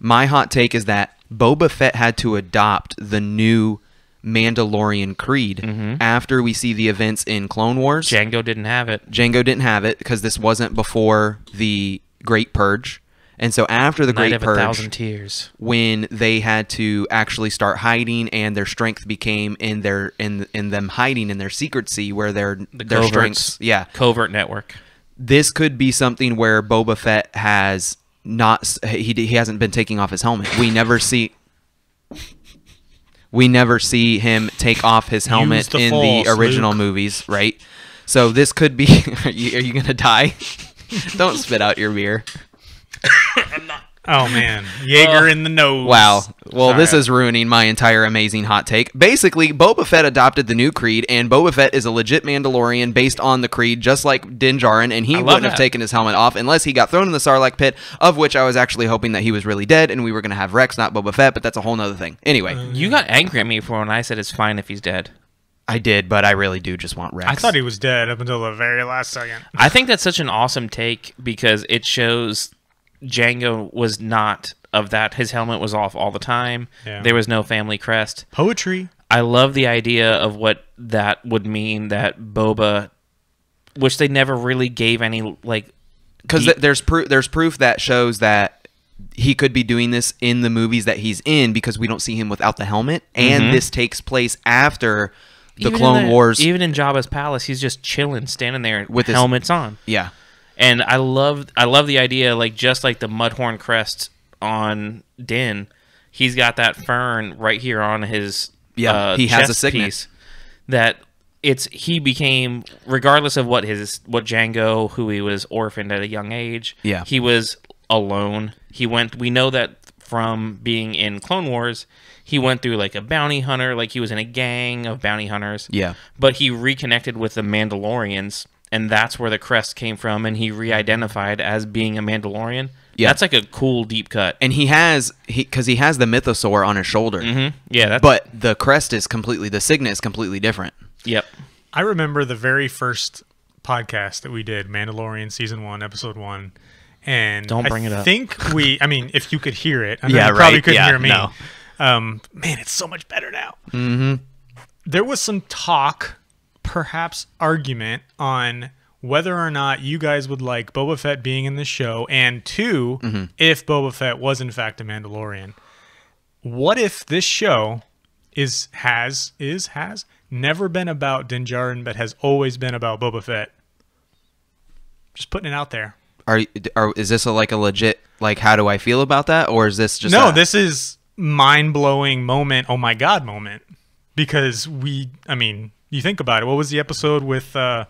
My hot take is that Boba Fett had to adopt the new Mandalorian creed Mm-hmm. after we see the events in Clone Wars. Jango didn't have it. Jango didn't have it because this wasn't before the Great Purge. And so after the Night Great of a Purge, Thousand Tears. when they had to actually start hiding and their strength became in their in in them hiding in their secrecy where their The their coverts. strengths yeah Covert Network. this could be something where Boba Fett has not he he hasn't been taking off his helmet. We never see we never see him take off his helmet the in Force, the original Luke. movies, right? So this could be are you, are you going to die? Don't spit out your beer. Oh man, Jaeger uh, in the nose. Wow. Well, this is ruining my entire amazing hot take. Basically, Boba Fett adopted the new creed, and Boba Fett is a legit Mandalorian based on the creed, just like Din Djarin, and he wouldn't have taken his helmet off unless he got thrown in the Sarlacc pit, of which I was actually hoping that he was really dead, and we were going to have Rex, not Boba Fett, but that's a whole nother thing. Anyway, uh, You got angry at me for when I said it's fine if he's dead. I did, but I really do just want Rex. I thought he was dead up until the very last second. I think that's such an awesome take because it shows Jango was not of that. His helmet was off all the time. Yeah. There was no family crest. Poetry. I love the idea of what that would mean that Boba, which they never really gave any like. because deep- there's proof there's proof that shows that he could be doing this in the movies that he's in because we don't see him without the helmet, and mm-hmm. this takes place after the even in Clone Wars. even in Jabba's palace, he's just chilling, standing there with With his- helmets on. yeah, And I love I love the idea like just like the Mudhorn crest on Din, he's got that fern right here on his Yeah, uh, he has a signet. piece that it's he became regardless of what his what Jango who he was orphaned at a young age. Yeah. he was alone. He went. We know that from being in Clone Wars. He went through like a bounty hunter, like he was in a gang of bounty hunters. Yeah. But he reconnected with the Mandalorians, and that's where the crest came from, and he re-identified as being a Mandalorian. Yeah. That's like a cool deep cut. And he has he because he has the mythosaur on his shoulder, Mm-hmm. Yeah, that's but the crest is completely the signet is completely different. yep. I remember the very first podcast that we did, Mandalorian season one, episode one. And Don't I bring it up. I think we, I mean, if you could hear it, I know Yeah, you probably right. couldn't Yeah, hear me. no. Um, man, it's so much better now. Mm-hmm. There was some talk, perhaps argument on whether or not you guys would like Boba Fett being in the show, and 2 Mm-hmm. if Boba Fett was in fact a Mandalorian. What if this show is has is has never been about Din Djarin, but has always been about Boba Fett? Just putting it out there. Are, are is this a, like a legit like how do I feel about that or is this just no, a- this is mind blowing moment. Oh my god, moment. Because we, I mean, you think about it. What was the episode with uh,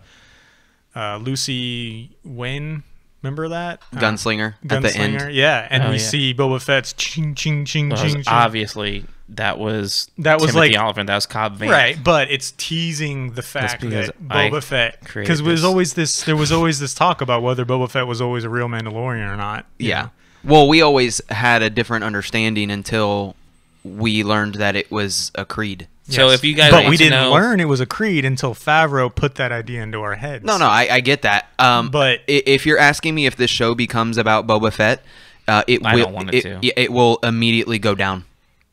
uh, Lucy Wayne? Remember that Uh, gunslinger, at the end? Yeah, and Oh, we yeah. see Boba Fett's ching ching ching Well, ching. was ching. obviously that was That was Timothy like- Olyphant. That was Cobb Vanth. Right, but it's teasing the fact because that I Boba Fett because there's this. always this there was always this talk about whether Boba Fett was always a real Mandalorian or not. Yeah. know? Well, we always had a different understanding until we learned that it was a creed. So if you guys but we didn't know, learn it was a creed until Favreau put that idea into our heads. No, no, I, I get that. Um, But- if you're asking me if this show becomes about Boba Fett, uh, it I will. don't want it to. it will immediately go down.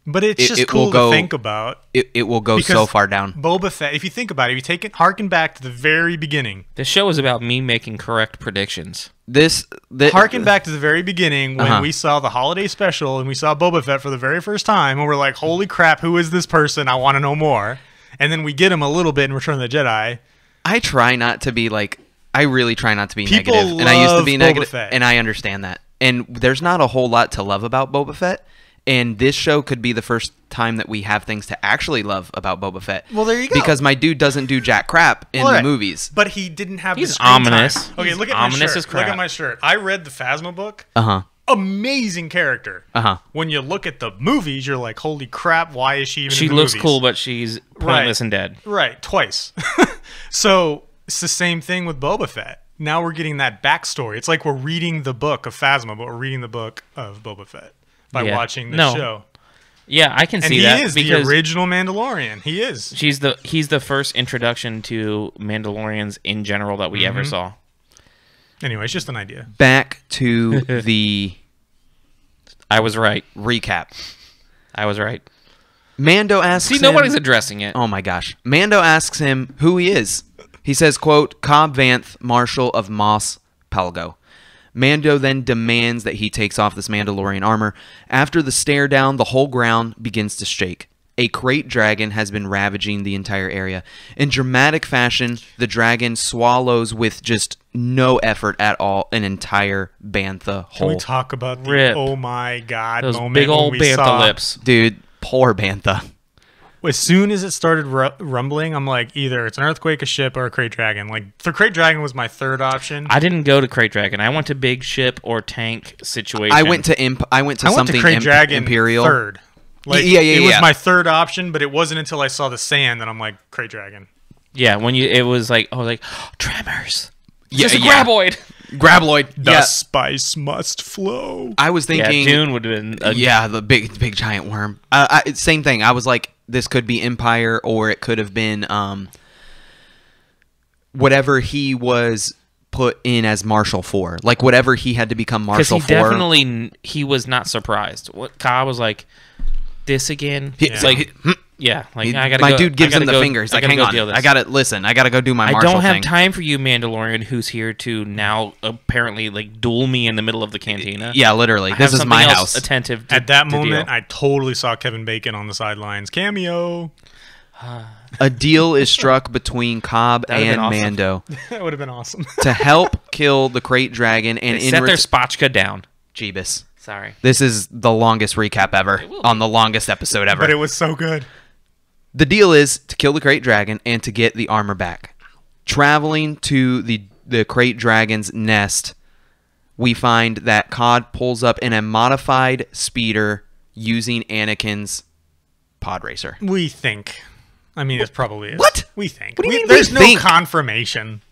But it's It- just it cool will go- to think about. It, it will go so far down. Boba Fett. If you think about it, if you take it, harken back to the very beginning. the show is about me making correct predictions. This, the, Harken back to the very beginning when Uh-huh. we saw the holiday special and we saw Boba Fett for the very first time, and we're like, "Holy crap! Who is this person? I want to know more." And then we get him a little bit in Return of the Jedi. I try not to be like. I really try not to be People negative, and I used to be Boba negative, Fett. and I understand that. And there's not a whole lot to love about Boba Fett, and this show could be the first time that we have things to actually love about Boba Fett. Well, there you go. Because my dude doesn't do jack crap in All the right. movies. But he didn't have He's the screen ominous. time. Okay, He's look at ominous my as shirt. Look at my shirt. I read the Phasma book. Uh huh. Amazing character. Uh-huh. When you look at the movies, you're like, "Holy crap! Why is she even?" She in the looks movies? cool, but she's pointless and dead. Right, twice. so it's the same thing with Boba Fett. Now we're getting that backstory. It's like we're reading the book of Phasma, but we're reading the book of Boba Fett by Yeah. watching this No, show. Yeah, I can And see he that is the because original Mandalorian. He is. she's the he's the first introduction to Mandalorians in general that we Mm-hmm. ever saw. Anyway, it's just an idea. Back to the I was right. recap. I was right. Mando asks See, him- nobody's addressing it. Oh my gosh. Mando asks him who he is. He says, quote, Cobb Vanth, Marshal of Mos Pelgo. Mando then demands that he takes off this Mandalorian armor. After the stare down, the whole ground begins to shake. A great dragon has been ravaging the entire area. In dramatic fashion, the dragon swallows with just no effort at all an entire bantha Can we talk about the Rip. oh my god Those moment big when old we bantha saw- lips. Dude, poor bantha. As soon as it started ru- rumbling, I'm like, either it's an earthquake, a ship, or a krayt dragon. Like, for krayt dragon was my third option. I didn't go to Krayt Dragon. I went to big ship or tank situation. I went to imp- I went to I went something to krayt imp- dragon imperial. third. Like, Yeah, yeah, It was yeah. my third option, but it wasn't until I saw the sand that I'm like, krayt dragon. yeah when you it was like oh like tremors. Yeah, Just a yeah. graboid. Grabloid. The Yeah. spice must flow. I was Yeah, thinking. Dune would have been. A, yeah, the big, big giant worm. Uh, I, same thing. I was like, this could be Empire, or it could have been um, whatever he was put in as Marshal for. Like whatever he had to become because Marshal he for. definitely he was not surprised. What Ka was like, this again. He- It's like he- yeah, like he- I gotta my go- dude gives him gotta the go- finger. He's I like, gotta hang on, deal this." I gotta listen. I gotta go do my I Marshal don't have thing. time for you, Mandalorian, who's here to now apparently like duel me in the middle of the cantina. Yeah, literally. I This have is my else house. Attentive to, At that to moment, deal. I totally saw Kevin Bacon on the sidelines. Cameo. A deal is struck between Cobb That'd and awesome. Mando that would have been awesome. to help kill the Krayt Dragon and They in set ret- their spotchka down. Jeebus. Sorry. This is the longest recap ever on the longest episode ever. But it was so good. The deal is to kill the Krayt Dragon and to get the armor back. Traveling to the the Krayt Dragon's nest, we find that Cobb pulls up in a modified speeder using Anakin's pod racer. We think. I mean, it probably is. What? We think. What do you We- mean There's no think? confirmation.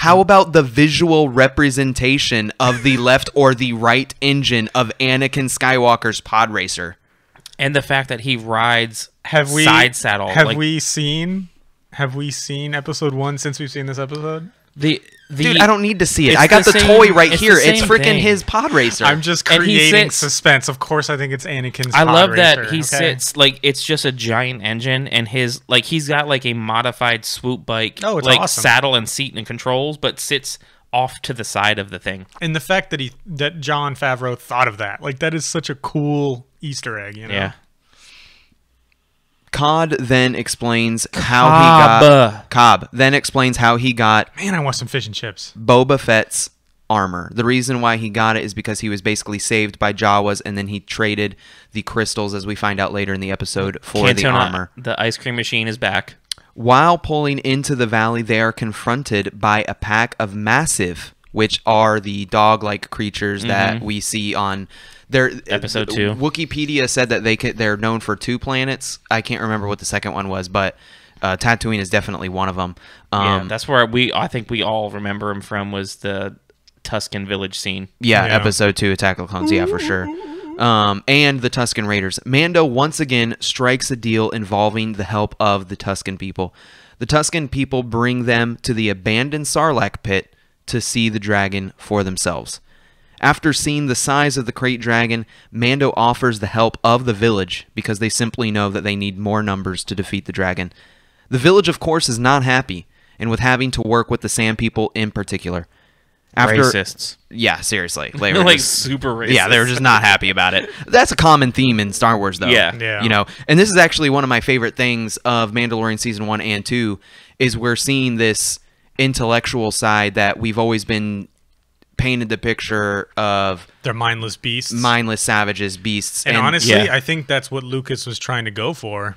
How about the visual representation of the left or the right engine of Anakin Skywalker's pod racer? And the fact that he rides Have we side saddle. Have like, we seen? Have we seen episode one since we've seen this episode? the the Dude, I don't need to see it. I got the the, same- toy right it's here. It's freaking his pod racer. I'm just And he creating sits- suspense. Of course, I think it's Anakin's. I pod love that he okay? sits like it's just a giant engine and his like he's got like a modified swoop bike Oh, it's like awesome. saddle and seat and controls but sits off to the side of the thing. and the fact that he that Jon Favreau thought of that, like that is such a cool Easter egg. You know. Yeah. Cod then explains how Cobb. he got Cobb then explains how he got Man, I want some fish and chips. Boba Fett's armor. The reason why he got it is because he was basically saved by Jawas, and then he traded the crystals, as we find out later in the episode, for the armor. The ice cream machine is back. While pulling into the valley, they are confronted by a pack of massiffs, which are the dog-like creatures that we see on their Episode two. Wikipedia said that they could, they're known for two planets. I can't remember what the second one was, but uh, Tatooine is definitely one of them. yeah, Um, that's where we I think we all remember him from was the Tusken village scene. Yeah, Yeah. episode two, Attack of the Clones. Yeah, for sure. Um, and the Tusken Raiders. Mando once again strikes a deal involving the help of the Tusken people. The Tusken people bring them to the abandoned Sarlacc pit to see the dragon for themselves. After seeing the size of the krayt dragon, Mando offers the help of the village because they simply know that they need more numbers to defeat the dragon. The village, of course, is not happy, and with having to work with the Sand people in particular. After, Racists. yeah, seriously. They They're were like just- super racist. yeah, they were just not happy about it. That's a common theme in Star Wars, though. Yeah. Yeah. You know, and this is actually one of my favorite things of Mandalorian season one and two is we're seeing this intellectual side that we've always been painted the picture of They're mindless beasts. mindless savages, beasts, and, honestly, yeah. I think that's what Lucas was trying to go for.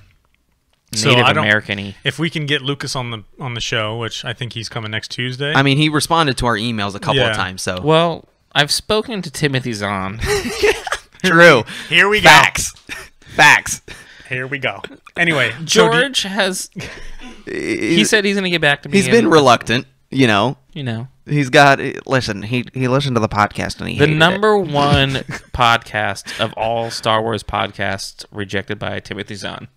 So Native I don't- American-y. If we can get Lucas on the on the show, which I think he's coming next Tuesday. I mean, he responded to our emails a couple Yeah. of times, so Well, I've spoken to Timothy Zahn. true. here we go. Facts, facts. Here we go. Anyway, so do- George has. He said he's going to get back to me. He's been and, reluctant. You know, You know, he's got. Eh, listen, he he listened to the podcast and he the hated it. number one podcast of all Star Wars podcasts rejected by Timothy Zahn.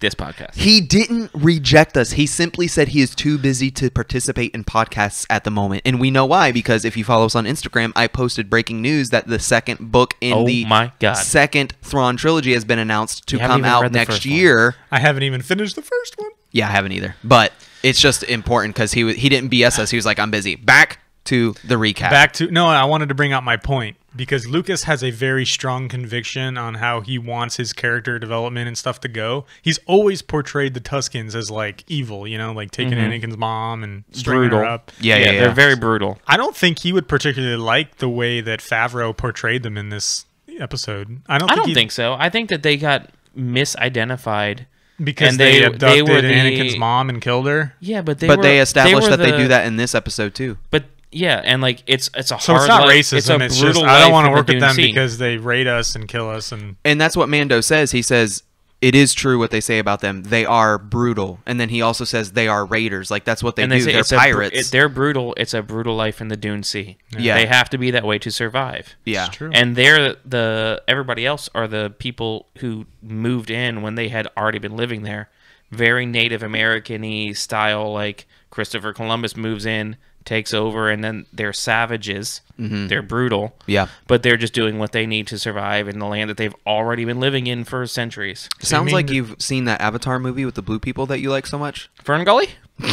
This podcast. He didn't reject us. He simply said he is too busy to participate in podcasts at the moment. And we know why because if you follow us on Instagram, I posted breaking news that the second book in Oh the my God. second Thrawn trilogy has been announced to You come out next first one. year. I haven't even finished the first one. Yeah, I haven't either. But it's just important because he wa- he didn't BS us. He was like, I'm busy. Back to the recap. Back to no, I wanted to bring out my point because Lucas has a very strong conviction on how he wants his character development and stuff to go. He's always portrayed the Tuskens as like evil, you know, like taking mm-hmm. Anakin's mom and stringing Brutal. her up. Yeah, yeah, yeah. They're very brutal. I don't think he would particularly like the way that Favreau portrayed them in this episode. I don't. I think don't he- think so. I think that they got misidentified. because and they, they- abducted they were the- Anakin's mom and killed her. Yeah, but they but were, they established were that they do that in this episode too. But yeah, and like it's it's a So hard it's not life- racism. It's, a It's, brutal just I don't want to work with them scene. because they raid us and kill us and And that's what Mando says. He says it is true what they say about them. They are brutal. And then he also says they are raiders. Like that's what they and do. they say They're it's a pirates. it- they're brutal. It's a brutal life in the Dune Sea. Yeah. they have to be that way to survive. yeah. It's true. And they're the everybody else are the people who moved in when they had already been living there. Very Native American-y style, like Christopher Columbus moves in, takes over, and then they're savages. They're brutal. Mm-hmm. Yeah. But they're just doing what they need to survive in the land that they've already been living in for centuries. Sounds mean like that- you've seen that Avatar movie with the blue people that you like so much. Fern Gully?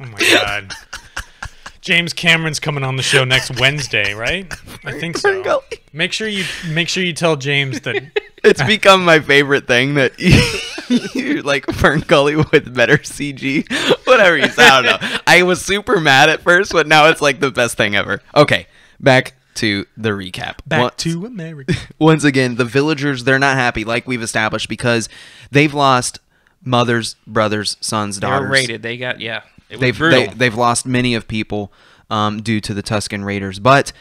Oh my god. James Cameron's coming on the show next Wednesday, right? I think so. Make sure you make sure you tell James that It's become my favorite thing that you like Fern Gully with better CG. Whatever you say, I don't know. I was super mad at first, but now it's like the best thing ever. Okay, back to the recap. Back Once- to America. once again, the villagers they're not happy, like we've established, because they've lost mothers, brothers, sons, They were daughters. raided. They got yeah. It They've they, they've lost many of people um, due to the Tusken Raiders, but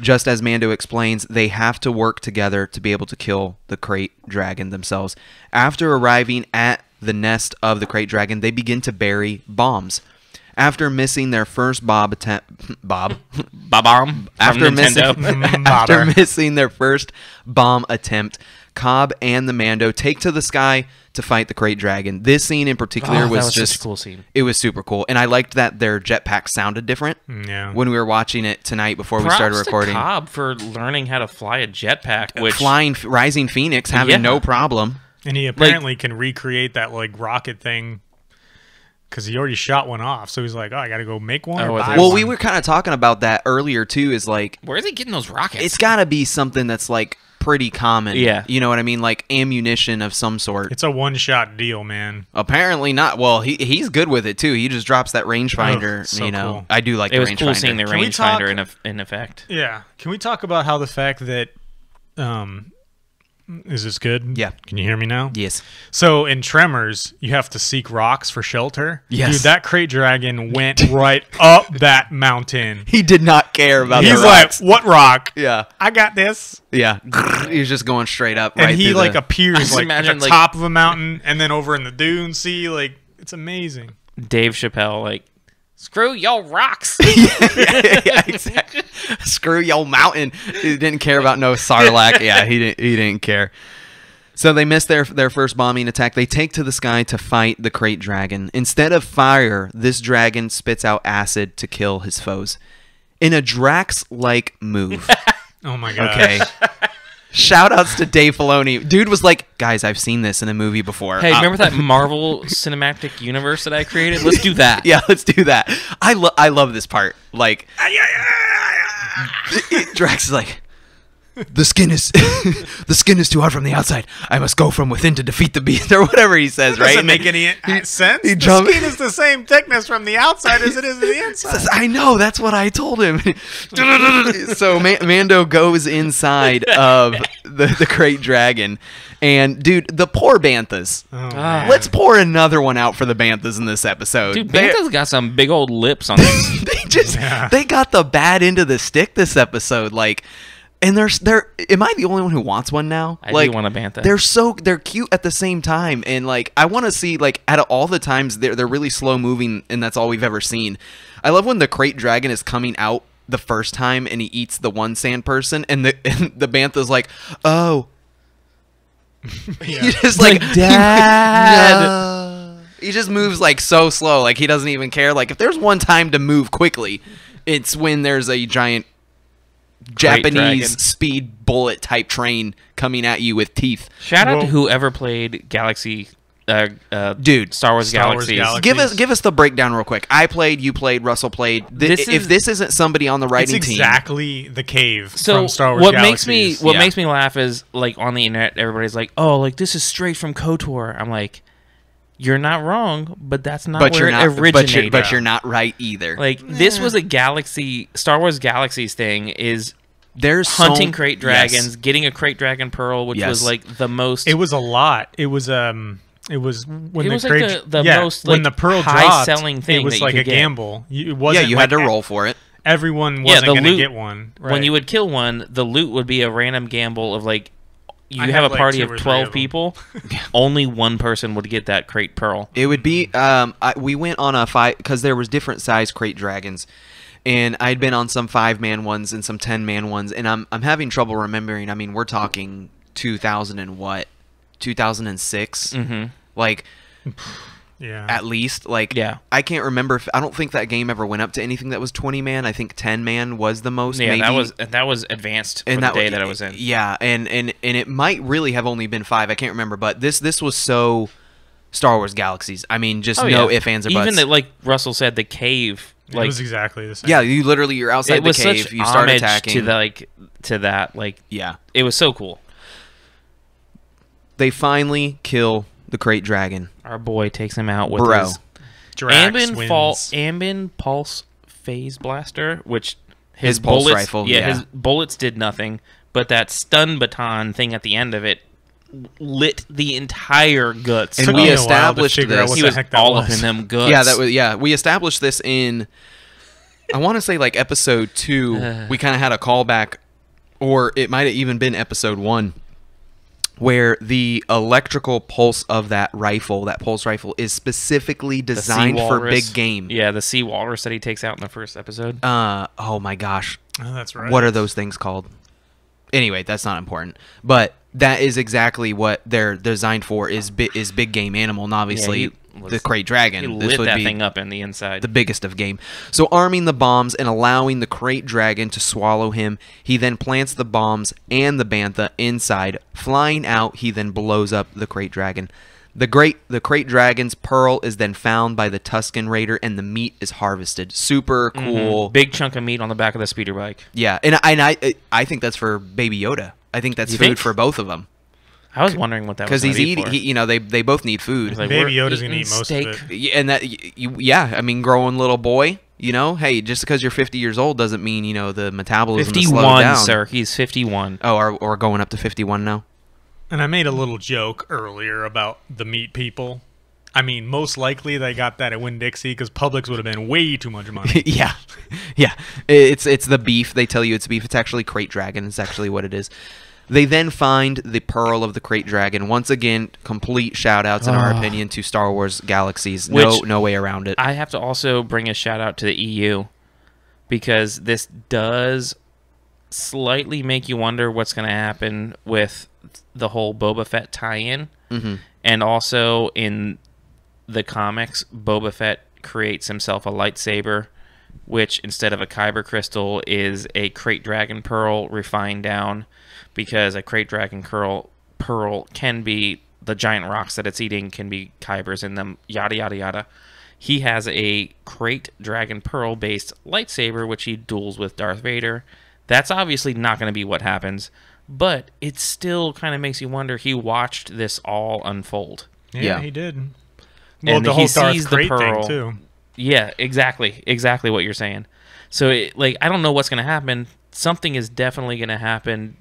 just as Mando explains, they have to work together to be able to kill the Krayt Dragon themselves. After arriving at the nest of the Krayt Dragon, they begin to bury bombs. After missing their first Bob attempt, Bob, Ba-bomb after missing, after missing their first bomb attempt, Cobb and the Mando take to the sky to fight the Krayt Dragon. This scene in particular Oh, was, was such a just cool scene. It was super cool, and I liked that their jetpacks sounded different mm, Yeah. when we were watching it tonight before we Props started to recording. Cobb for learning how to fly a jetpack, uh, which Flying Rising Phoenix having Yeah. no problem. And he apparently can recreate that like rocket thing because he already shot one off. So he's like, "Oh, I got to go make one." Oh, or buy Well, one. we were kind of talking about that earlier too. Is like where is he getting those rockets? it's got to be something that's like pretty common. Yeah. you know what I mean, like ammunition of some sort. It's a one-shot deal, man. Apparently not. Well, he he's good with it too. He just drops that rangefinder. Oh, so you know, cool. I do like it the was rangefinder. cool seeing the Can we rangefinder in, in effect. Yeah. Can we talk about how the fact that um is this good? Yeah. Can you hear me now? Yes. So in Tremors, you have to seek rocks for shelter. Yes. Dude, that krayt dragon went right up that mountain. He did not care about. He's the like, "What rock? yeah, I got this." yeah. He's just going straight up. And right he like the- appears just like at the like- top of a mountain and then over in the dune. See, like it's amazing. Dave Chappelle, like, screw y'all rocks. yeah, exactly. Screw your mountain. He didn't care about no Sarlacc. Yeah, he didn't. He didn't care. So they miss their their first bombing attack. They take to the sky to fight the krayt dragon. Instead of fire, this dragon spits out acid to kill his foes. In a Drax-like move. Oh my god. Okay. Shout outs to Dave Filoni. Dude was like, guys, I've seen this in a movie before. hey, Uh, remember that Marvel Cinematic Universe that I created? Let's do that. yeah, let's do that. I love I love this part. Like Drax is like the skin is the skin is too hard from the outside. I must go from within to defeat the beast or whatever he says, right? Doesn't make any uh, sense. he the jump- skin is the same thickness from the outside as it is to the inside. says, I know, that's what I told him. so Ma- Mando goes inside of the, the krayt dragon. And dude, the poor Banthas. Oh, Ah. Let's pour another one out for the Banthas in this episode. Dude, They're- got some big old lips on this. they just Yeah. they got the bad end of the stick this episode like and there's they're am i the only one who wants one now? I do want a bantha. they're so they're cute at the same time. And like i want to see like out of all the times they're, they're really slow moving and that's all we've ever seen. I love when the krayt dragon is coming out the first time and he eats the one sand person and the and the bantha's like oh. He just like Dad. he just moves like so slow. Like he doesn't even care. Like if there's one time to move quickly it's when there's a giant japanese speed bullet type train coming at you with teeth Shout out to whoever played Galaxy, uh, uh, Dude, Star Wars Star Wars Galaxies. Galaxy. give us give us the breakdown real quick i played you played russell played Th- This if is- this isn't somebody on the It's writing team exactly the cave So from Star Wars what makes me what Yeah. makes me laugh is like on the internet everybody's like, "Oh, like this is straight from KOTOR." I'm like, "You're not wrong, but that's not but where you're it not but originated." you're, but you're not right either like this was a Galaxy Star Wars Galaxies thing is there's so- hunting krayt dragons, Yes. getting a krayt dragon pearl, which Yes. was like the most It was a lot. It was um. It was when It the was like the- the yeah, most, when the like, pearl high dropped, selling thing It was like a get. gamble. You, it yeah wasn't you like had to roll for it Everyone Yeah, wasn't the going to get one. when you would kill one, the loot would be a random gamble of like you I have a like, party two of 12 of people, only one person would get that krayt pearl. It would be. Um, I, we went on a five because there was different size krayt dragons, and I'd been on some five man ones and some ten man ones, and I'm I'm having trouble remembering. I mean, we're talking two thousand and what, two thousand and six, Mhm. like yeah. at least. Like Yeah. I can't remember. If, I don't think that game ever went up to anything that was twenty man. I think ten man was the most. Yeah, maybe. that was that was advanced for and the that day that I was in. Yeah, and and and it might really have only been five. I can't remember, but this this was so Star Wars Galaxies. I mean, just Oh, no yeah. ifs ands or buts. Even that, like Russell said, the cave, it like was exactly the same. Yeah, you literally you're outside it was the cave. such You start attacking. to the, like to that. Like yeah, it was so cool. they finally kill the krayt dragon. Our boy takes him out with Bro. his Drax Amban wins. Amban Pulse Phase Blaster, which His pulse bullets, rifle, Yeah, yeah. his bullets did nothing, but that stun baton thing at the end of it lit the entire guts. And we me a while to established figure out this. what he the was heck that all was. up in them guts. Yeah, that was yeah. We established this in I want to say like episode 2. we kind of had a callback or it might have even been episode 1 where the electrical pulse of that rifle, that pulse rifle is specifically designed for big game. Yeah, the sea walrus that he takes out in the first episode. Uh oh my gosh. Oh, that's right. What are those things called? Anyway, that's not important. But that is exactly what they're designed for is bi- is big game animal and obviously he was- the krayt dragon. he this would that be thing up in the inside. the biggest of game. So arming the bombs and allowing the krayt dragon to swallow him, he then plants the bombs and the bantha inside. Flying out, he then blows up the krayt dragon. The great the krayt dragon's pearl is then found by the Tusken raider and the meat is harvested. Super mm-hmm. cool. Big chunk of meat on the back of the speeder bike. Yeah, and I- and I I think that's for Baby Yoda. I think that's You food think? for both of them I was wondering what that was. because he's eating. He, you know, they they both need food. Like, Baby Yoda's gonna eat most steak. of it. And that you, yeah, I mean, growing little boy. You know, hey, just because you're 50 years old doesn't mean you know the metabolism is slowed Fifty-one, down. sir. He's fifty-one. Oh, or, or going up to 51 now. And I made a little joke earlier about the meat people. I mean, most likely they got that at Winn Dixie because Publix would have been way too much money. yeah, yeah. It's it's the beef. They tell you it's beef. It's actually krayt dragon. It's actually what it is. They then find the pearl of the krayt dragon. Once again, complete shout outs in our Ah. opinion to Star Wars Galaxies. no Which- no way around it. I have to also bring a shout out to the EU because this does slightly make you wonder what's going to happen with the whole Boba Fett tie-in, Mhm. and also in the comics, Boba Fett creates himself a lightsaber, which instead of a kyber crystal is a krayt dragon pearl refined down, because a krayt dragon curl pearl can be the giant rocks that it's eating can be kybers in them, yada yada yada. He has a krayt dragon pearl based lightsaber which he duels with Darth Vader. That's obviously not going to be what happens, but it still kind of makes you wonder. He watched this all unfold. Yeah, Yeah. he did. Well, And the he whole Darth sees the Krayt pearl. thing too. Yeah, exactly, exactly what you're saying. So, it, like, I don't know what's going to happen. Something is definitely going to happen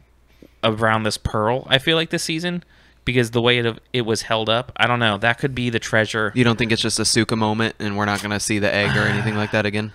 around this pearl. I feel like this season because the way it it was held up. I don't know. That could be the treasure. you don't think it's just a Suka moment and we're not going to see the egg or anything like that again?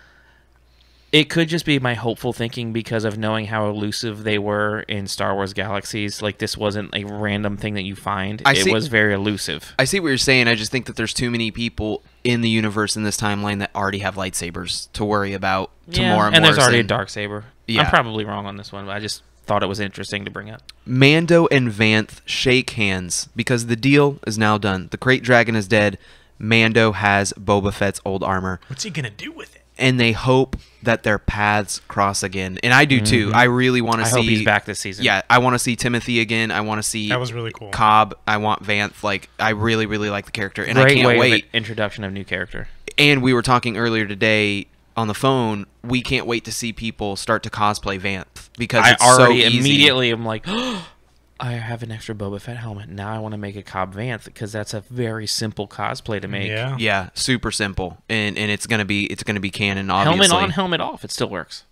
It could just be my hopeful thinking because of knowing how elusive they were in Star Wars Galaxies. Like this wasn't a random thing that you find. I it see- was very elusive. I see what you're saying. I just think that there's too many people in the universe in this timeline that already have lightsabers to worry about. Yeah, Tamora and there's already a dark saber. Yeah. I'm probably wrong on this one, but I just thought it was interesting to bring up. Mando and Vanth shake hands because the deal is now done. The Krayt Dragon is dead. Mando has Boba Fett's old armor, What's he gonna do with it? and they hope that their paths cross again. And I do too. I really want to Mm-hmm. I see. hope he's back this season. Yeah, I want to see Timothy again. I want to see That was really cool. Cobb. I want Vanth. Like, I really, really like the character, and Great I can't way of wait. introduction of new character. and we were talking earlier today on the phone. We can't wait to see people start to cosplay Vanth because I it's already so easy. immediately am like, I have an extra Boba Fett helmet. Now I want to make a Cobb Vanth because that's a very simple cosplay to make. Yeah. Yeah, super simple, and and it's gonna be it's gonna be canon. Obviously, Helmet on, helmet off. It still works.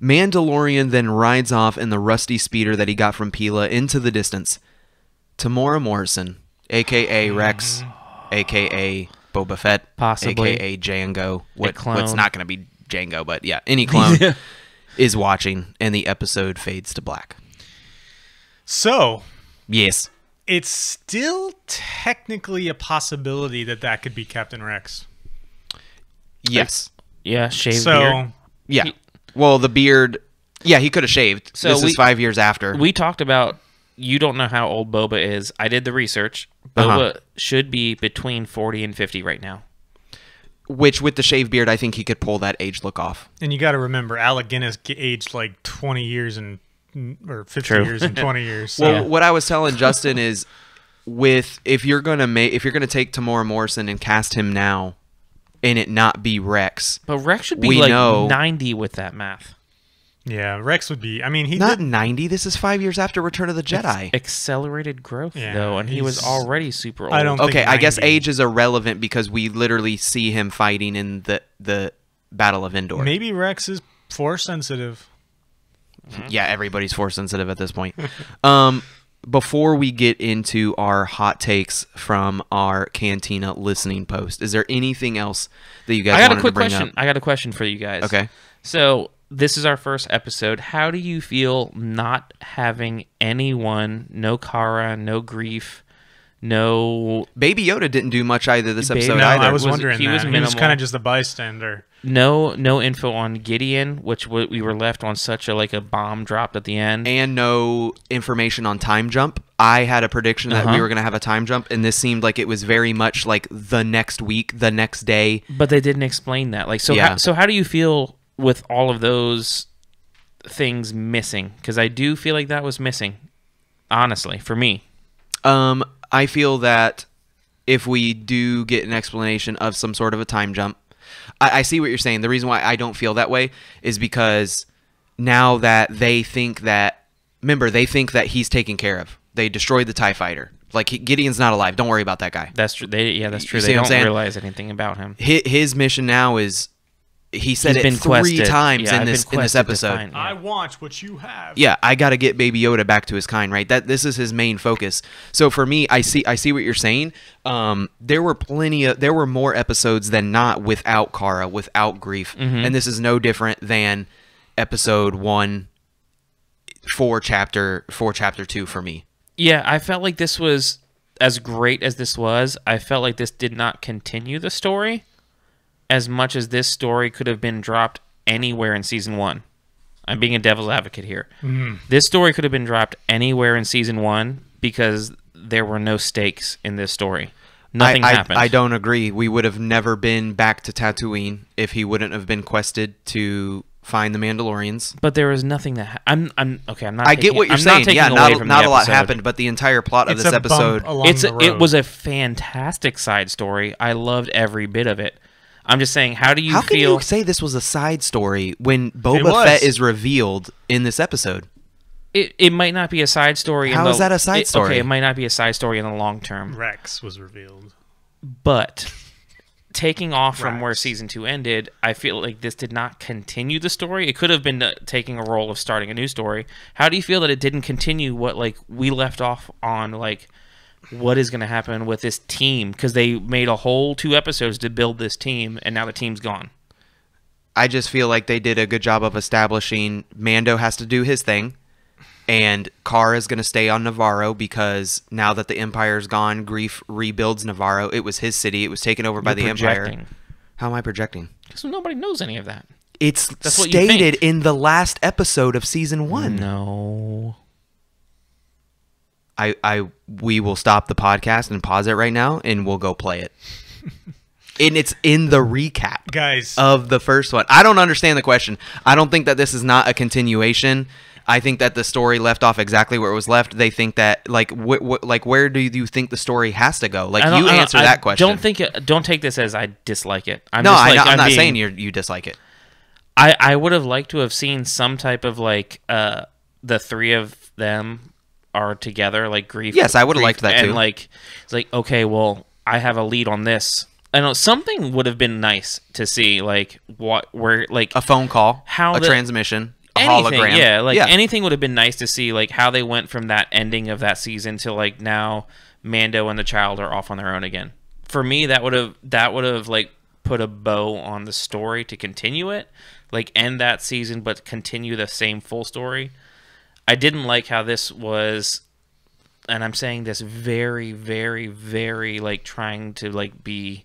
Mandalorian then rides off in the rusty speeder that he got from Peli into the distance. Temuera Morrison, aka Rex, aka Boba Fett, Possibly. aka Jango. What, clone. what's not going to be Jango, but yeah, any clone is watching, and the episode fades to black. So Yes, it's still technically a possibility that that could be Captain Rex. yes, Yeah, shaved so beard. yeah. He- Well, the beard. Yeah, he could have shaved. So this we- is five years after. We talked about you don't know how old Boba is. I did the research. Uh-huh. Boba should be between 40 and 50 right now. which, with the shaved beard, I think he could pull that age look off. and you got to remember, Alec Guinness aged like twenty years and or fifty True. years and twenty years. So Well, what I was telling Justin is, with if you're gonna make if you're gonna take Temuera Morrison and cast him now, and it not be Rex, But Rex should be We like know- 90 with that math. Yeah, Rex would be. I mean, he not did. ninety. This is five years after Return of the Jedi. Accelerated growth, Yeah, though, and he was already super old. I don't okay, think I guess age is irrelevant because we literally see him fighting in the the Battle of Endor. Maybe Rex is Force sensitive. yeah, everybody's force sensitive at this point. um, before we get into our hot takes from our Cantina listening post, is there anything else that you guys I got a quick question. up? I got a question for you guys. Okay. So this is our first episode. How do you feel not having anyone, no Cara, no Greef, no Baby Yoda didn't do much either this Baby- episode no, either. I was, Was- wondering he that. was he was kind of just a bystander. no no info on Gideon, which we were left on such a like a bomb dropped at the end. and no information on time jump. I had a prediction that we Uh-huh. were going to have a time jump, and this seemed like it was very much like the next week, the next day. but they didn't explain that. Like so Yeah. how, so how do you feel with all of those things missing? Cuz I do feel like that was missing. Honestly, for me. Um, I feel that if we do get an explanation of some sort of a time jump, I, I see what you're saying. The reason why I don't feel that way is because now that they think that, remember, they think that he's taken care of. They destroyed the Tie Fighter. Like he, Gideon's not alive. Don't worry about that guy. That's true. They yeah, that's true. They don't realize anything about him. His, his mission now is he said He's it been three quested. times Yeah, in I've this in this episode. find- I want what you have. yeah, I got to get Baby Yoda back to his kind, right? That this is his main focus. So for me, I see I see what you're saying. Um, there were plenty of there were more episodes than not without Cara, without Greef, Mm-hmm. and this is no different than episode one, for chapter for chapter two for me. Yeah, I felt like this was as great as this was. I felt like this did not continue the story as much as this story could have been dropped anywhere in season one. I'm being a devil's advocate here. Mm-hmm. This story could have been dropped anywhere in season one because there were no stakes in this story. Nothing I, I, happened. I don't agree. We would have never been back to Tatooine if he wouldn't have been quested to find the Mandalorians. But there was nothing that ha- I'm. I'm okay. I'm not. I get what you're I'm saying. Not taking yeah, away not, from not a lot happened, but the entire plot of It's this a episode. bump along it's the a, it was a fantastic side story. I loved every bit of it. I'm just saying, how do you How can feel? you say this was a side story when Boba. Fett is revealed in this episode? it, it might not be a side story. in How the, is that a side it- story? Okay, it might not be a side story in the long term, Rex was revealed. but taking off from where season two ended, I feel like this did not continue the story. It could have been uh, taking a role of starting a new story. How do you feel that it didn't continue what like we left off on like? What is going to happen with this team? Because they made a whole two episodes to build this team, and now the team's gone. I just feel like they did a good job of establishing Mando has to do his thing, and Cara is going to stay on Nevarro because now that the Empire's gone, Greef rebuilds Nevarro. It was his city. It was taken over by You're the Empire. How am I projecting? Because nobody knows any of that. It's That's stated in the last episode of season one. No. I, I, we will stop the podcast and pause it right now, and we'll go play it. and it's in the recap. Guys, of the first one. I don't understand the question. I don't think that this is not a continuation. I think that the story left off exactly where it was left. They think that like wh- wh- like where do you think the story has to go? Like you answer I that question. Don't think it, don't take this as I dislike it. I'm no, just I, like, am I'm not being- saying you you dislike it. I I would have liked to have seen some type of like uh the three of them are together like Greef. Yes, I would have liked that and too. like it's like okay, well I have a lead on this. I know something would have been nice to see like what where like A phone call, How a the- transmission, a anything, hologram. Yeah, like yeah. anything would have been nice to see, like how they went from that ending of that season to like now Mando and the child are off on their own again. For me, that would have that would have like put a bow on the story to continue it, like end that season but continue the same full story. I didn't like how this was and I'm saying this very, very, very like trying to like be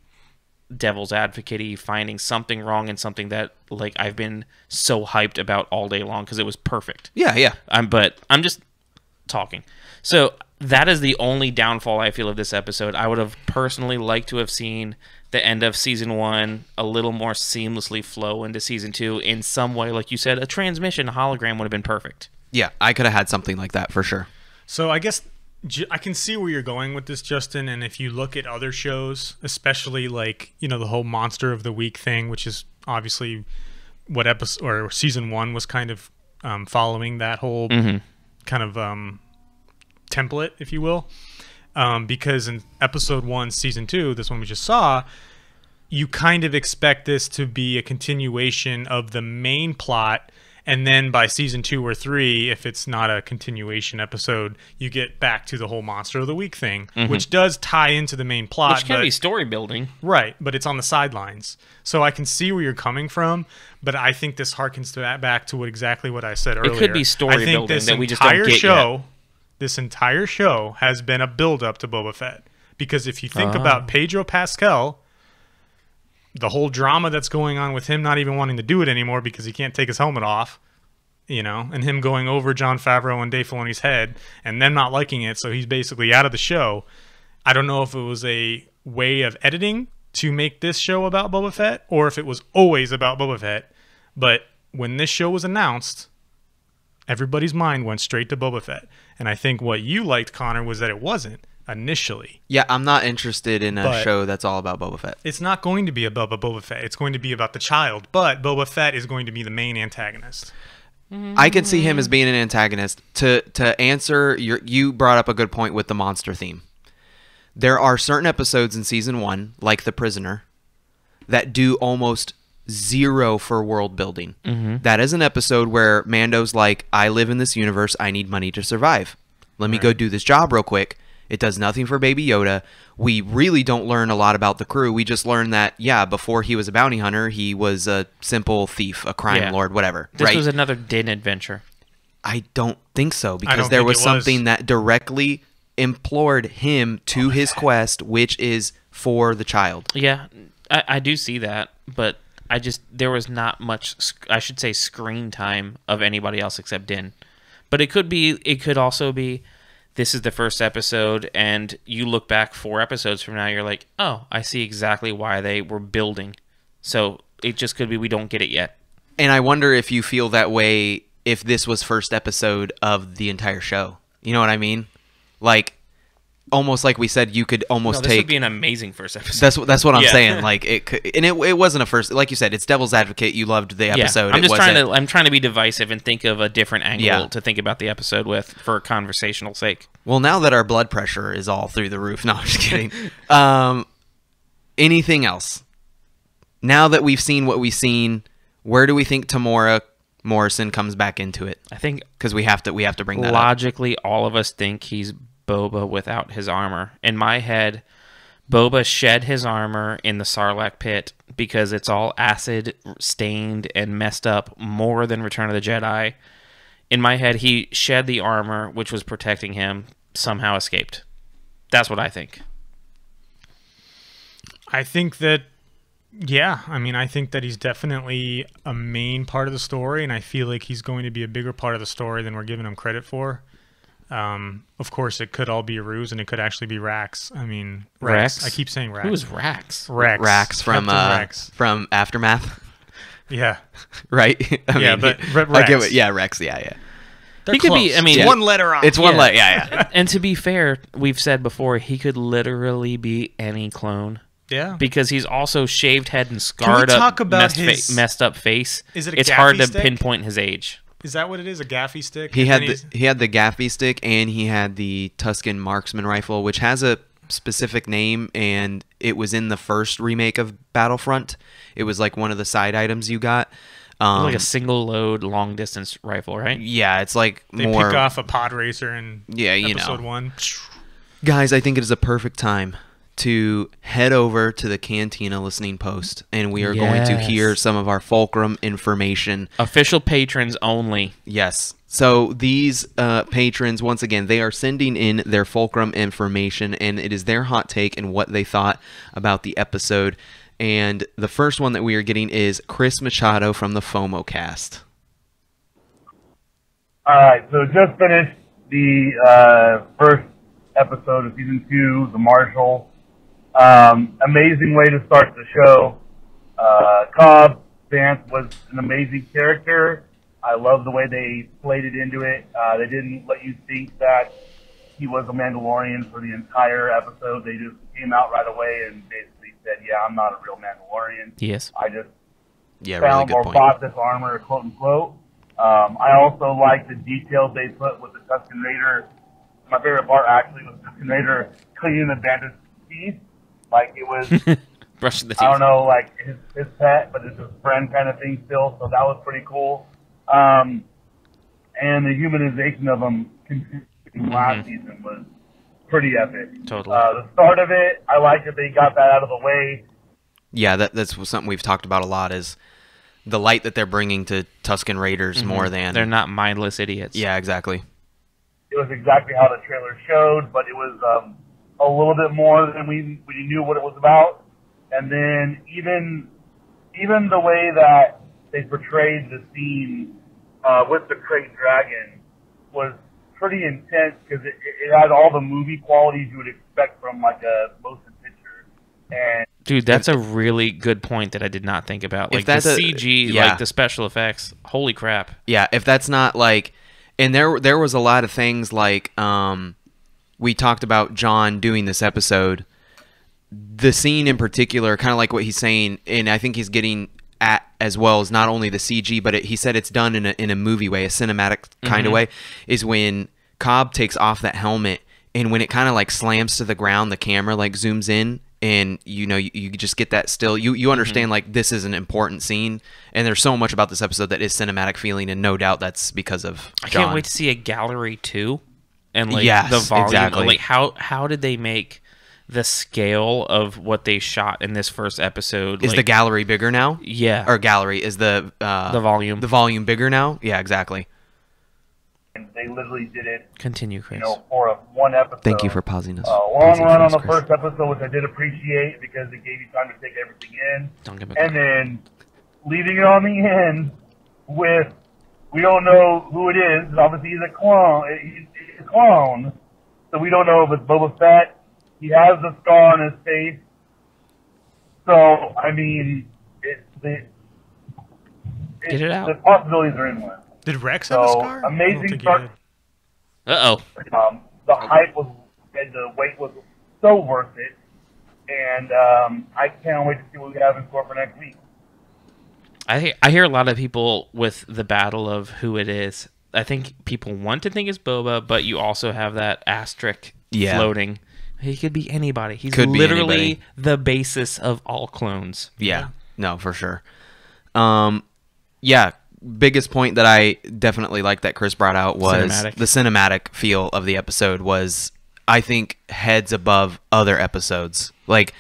devil's advocate finding something wrong in something that like I've been so hyped about all day long because it was perfect. yeah, yeah. I'm but I'm just talking. So that is the only downfall I feel of this episode. I would have personally liked to have seen the end of season one a little more seamlessly flow into season two in some way. Like you said, a transmission hologram would have been perfect. Yeah, I could have had something like that for sure. So I guess I can see where you're going with this, Justin. And if you look at other shows, especially like you know the whole Monster of the Week thing, which is obviously what episode or season one was kind of um, following that whole kind of um, template, if you will. Um, because in episode one, season two, this one we just saw, you kind of expect this to be a continuation of the main plot and then by season two or three if it's not a continuation episode you get back to the whole monster of the week thing which does tie into the main plot Which can but- be story building. Right, but it's on the sidelines. So I can see where you're coming from, but I think this harkens to that back to what exactly what I said earlier. It could be story I think building this that we just entire get yet. show, this entire show has been a build up to Boba Fett. Because if you think Ah. about Pedro Pascal, the whole drama that's going on with him not even wanting to do it anymore because he can't take his helmet off, you know, and him going over Jon Favreau and Dave Filoni's head and them not liking it, so he's basically out of the show. I don't know if it was a way of editing to make this show about Boba Fett or if it was always about Boba Fett. But when this show was announced, everybody's mind went straight to Boba Fett. And I think what you liked, Connor, was that it wasn't initially. Yeah, I'm not interested in a But- show that's all about Boba Fett. It's not going to be about Boba Fett. It's going to be about the child, but Boba Fett is going to be the main antagonist. I can see him as being an antagonist. To to answer your, you brought up a good point with the monster theme. There are certain episodes in season one, like The Prisoner, that do almost zero for world building. Mm-hmm. That is an episode where Mando's like, "I live in this universe. I need money to survive. Let me go do this job real quick." It does nothing for Baby Yoda. We really don't learn a lot about the crew. We just learn that, yeah, before he was a bounty hunter, he was a simple thief, a crime Yeah. lord, whatever. This right? was another Din adventure. I don't think so because there was it was. something that directly implored him to oh his quest, which is for the child. Yeah, I, I do see that, but I just there was not much. I should say screen time of anybody else except Din. But it could be. It could also be. This is the first episode, and you look back four episodes from now, you're like, oh, I see exactly why they were building. So it just could be we don't get it yet. And I wonder if you feel that way if this was first episode of the entire show. You know what I mean? Like almost like we said you could No, almost this take would be an amazing first episode. That's what that's what I'm Yeah. saying. Like it, could, and it, it wasn't a first. Like you said, it's Devil's Advocate. You loved the episode. Yeah, I'm just trying to I'm trying to be divisive and think of a different angle Yeah. to think about the episode with for conversational sake. Well, now that our blood pressure is all through the roof, no, I'm just kidding. um, anything else? Now that we've seen what we've seen, where do we think Temuera Morrison comes back into it? I think Because we have to, we have to bring that up. logically all of us think he's Boba without his armor. In my head, Boba shed his armor in the Sarlacc pit because it's all acid stained and messed up more than Return of the Jedi. In my head, he shed the armor which was protecting him, somehow escaped. That's what I think. I think that, yeah, I mean, I think that he's definitely a main part of the story, and I feel like he's going to be a bigger part of the story than we're giving him credit for. Um, of course, it could all be a ruse, and it could actually be Rax. I mean, Rex. Rex? I keep saying Rax. Who is Rax? Rex? Rax from uh, Rex. from Aftermath, Yeah, right? I Yeah, but Re- I get Rex. what, yeah, Rex. Yeah, yeah. They're He could be- I mean- Yeah. one letter off. It's one Yeah. leg. Yeah, yeah. And to be fair, we've said before he could literally be any clone. yeah. because he's also shaved head and scarred talk up, about messed, his- fa- messed up face. Is it a it's hard gaffy to stick? pinpoint his age. Is that what it is? A gaffy stick? He And had the he had the gaffy stick and he had the Tusken marksman rifle, which has a specific name, and it was in the first remake of Battlefront. It was like one of the side items you got. Um, like a single load long distance rifle, right? yeah, it's like they more. pick off a pod racer in Yeah, you know. episode one. Guys, I think it is a perfect time to head over to the Cantina listening post, and we are going to hear some of our fulcrum information. Official patrons only. Yes. So these uh, patrons, once again, they are sending in their fulcrum information, and it is their hot take and what they thought about the episode. And the first one that we are getting is Chris Machado from the FOMO cast. All right, so just finished the uh, first episode of season two, The Marshal. Um, amazing way to start the show. Uh, Cobb Vanth was an amazing character. I love the way they played it into it. Uh, they didn't let you think that he was a Mandalorian for the entire episode. They just came out right away and basically said, "Yeah, I'm not a real Mandalorian. Yes. I just Yeah, really found good or point. bought this armor, quote unquote. Um, I also like the details they put with the Tusken Raider. My favorite part actually was Tusken Raider cleaning the bandit's teeth. Like it was Brushing the teeth. I don't know, like his his pet, but it's his friend kind of thing still. So that was pretty cool. Um, and the humanization of him continuing last season was pretty epic. Totally. Uh, the start of it, I like that they got that out of the way. Yeah, that that's something we've talked about a lot is the light that they're bringing to Tusken Raiders more than Mm-hmm. They're not mindless idiots. Yeah, exactly. It was exactly how the trailer showed, but it was um, a little bit more than we we knew what it was about. And then even even the way that they portrayed the scene uh, with the krayt dragon was pretty intense because it, it had all the movie qualities you would expect from like a motion picture. And Dude, that's a really good point that I did not think about. If Like the that's a- CG, yeah. like the special effects. Holy crap! Yeah, if that's not like and there there was a lot of things like um we talked about John doing this episode. The scene in particular, kind of like what he's saying, and I think he's getting at as well as not only the CG, but it, he said it's done in a in a movie way, a cinematic kind of mm-hmm. way, is when Cobb takes off that helmet and when it kind of like slams to the ground, the camera like zooms in and you know you, you just get that still you you understand mm-hmm. like this is an important scene and there's so much about this episode that is cinematic feeling and no doubt that's because of I can't wait to see a gallery too, and like Yes, the volume. exactly. Like how how did they make the scale of what they shot in this first episode? is like, the gallery bigger now? yeah Or gallery is the uh, The volume. the volume bigger now? Yeah, exactly. And they literally did it, continue, Chris? you know, for a one episode. Thank you for pausing us. uh, long Pausing run on us, the Chris. first episode, which I did appreciate because it gave you time to take everything in. Don't give me and then leaving it on the end with we don't know who it is. Obviously, he's a clone. He's, he's a clone, so we don't know if it's Boba Fett. He has a scar on his face. So I mean, it's the Get it out. The possibilities are endless. Did Rex have a scar? Amazing think start. Uh oh. Um, the hype was and the wait was so worth it, and um, I can't wait to see what we have in store for next week. I I hear a lot of people with the battle of who it is. I think people want to think it's Boba, but you also have that asterisk Yeah. floating. He could be anybody. He's Could literally anybody. the basis of all clones. Yeah. No, for sure. Um, yeah. Biggest point that I definitely like that Chris brought out was Cinematic. the cinematic feel of the episode was, I think, heads above other episodes. Like,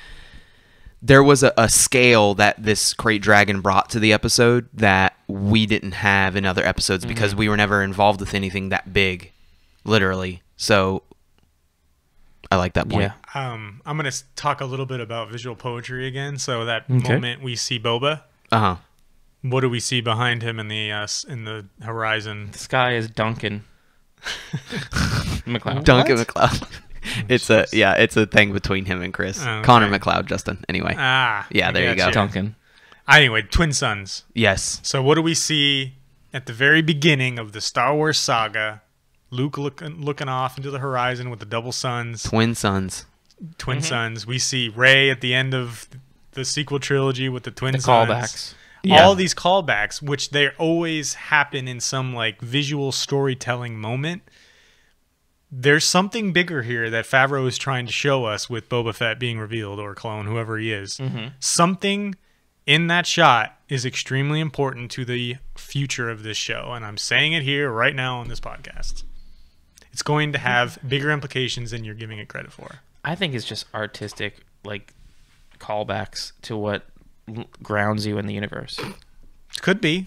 there was a, a scale that this Krayt Dragon brought to the episode that we didn't have in other episodes because we were never involved with anything that big, literally. So, I like that point. Yeah. Um, I'm gonna talk a little bit about visual poetry again. So that Okay. moment we see Boba, Uh huh. what do we see behind him in the uh, in the horizon? This guy is Duncan. McLeod. Duncan MacLeod. it's a yeah, it's a thing between him and Chris. Okay. Connor MacLeod, Justin. Anyway, Ah, Yeah, there you gotcha. go. Duncan. Anyway, twin suns. yes, So what do we see at the very beginning of the Star Wars saga? Luke looking looking off into the horizon with the double suns, twin suns. twin suns. We see Rey at the end of the sequel trilogy with the twin The suns. callbacks. All these callbacks, which they always happen in some like visual storytelling moment. There's something bigger here that Favreau is trying to show us with Boba Fett being revealed or clone, whoever he is. Mm-hmm. Something in that shot is extremely important to the future of this show, and I'm saying it here right now on this podcast. It's going to have bigger implications than you're giving it credit for. I think it's just artistic, like callbacks to what grounds you in the universe. Could be.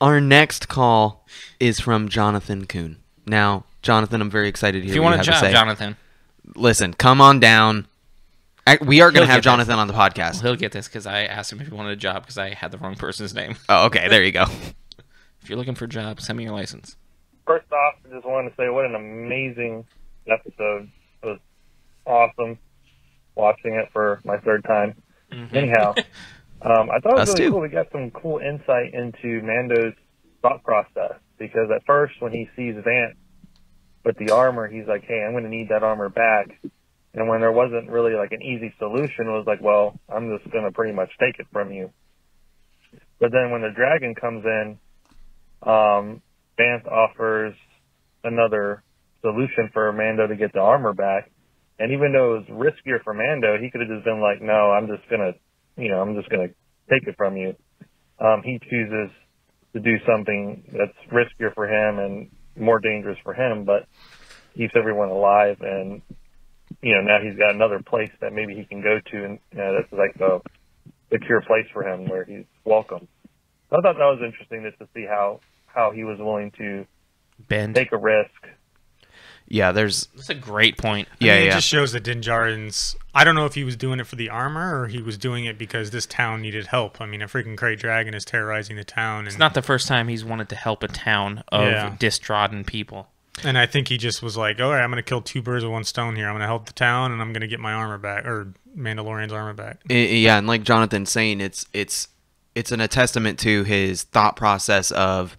Our next call is from Jonathan Kuhn. Now, Jonathan, I'm very excited to hear If you what want a have to job, say. Jonathan, Listen, come on down. I- We are going to have get this. Jonathan on the podcast. he'll get this because I asked him if he wanted a job because I had the wrong person's name. Oh, okay. There you go. If you're looking for a job, send me your license. First off, I just wanted to say what an amazing episode. It was awesome watching it for my third time. Anyhow, um, I thought it was Us really too. cool. We got some cool insight into Mando's thought process because at first, when he sees Vanth with the armor, he's like, "Hey, I'm going to need that armor back." And when there wasn't really like an easy solution, it was like, "Well, I'm just going to pretty much take it from you." But then when the dragon comes in, um, Vanth offers another solution for Mando to get the armor back, And even though it was riskier for Mando, he could have just been like, "No, I'm just gonna, you know, I'm just gonna take it from you." Um, he chooses to do something that's riskier for him and more dangerous for him, but keeps everyone alive. And you know, now he's got another place that maybe he can go to, and you know, that's like a secure place for him where he's welcome. So I thought that was interesting just to see how how he was willing to Bend. take a risk. Yeah, there's That's a great point. I yeah mean, It just shows that Din Djarin's. I don't know if he was doing it for the armor or he was doing it because this town needed help. I mean, a freaking great dragon is terrorizing the town, and It's not the first time he's wanted to help a town of Yeah. distrodden people. and I think he just was like, "All right, I'm going to kill two birds with one stone here. I'm going to help the town, and I'm going to get my armor back, or Mandalorian's armor back." I- yeah, and like Jonathan's saying, it's it's it's an a testament to his thought process of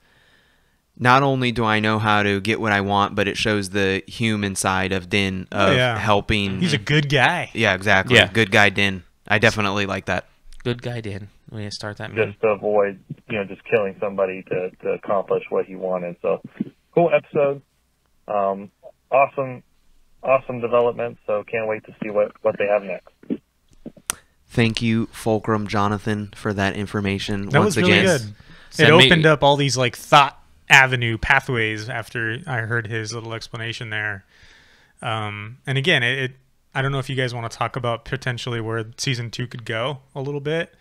not only do I know how to get what I want, but it shows the human side of Din of Oh, yeah. helping. He's a good guy. yeah, exactly. Yeah. Good guy Din. I definitely like that. Good guy did. We need to start that just to avoid, you know, just killing somebody to, to accomplish what he wanted. So, cool episode. Um, awesome, awesome development. So, can't wait to see what, what they have next. Thank you, Fulcrum Jonathan, for that information. That Once was really again, good. It Send me- opened up all these like thought avenue pathways after I heard his little explanation there. Um, and again, it, it I don't know if you guys want to talk about potentially where season two could go a little bit,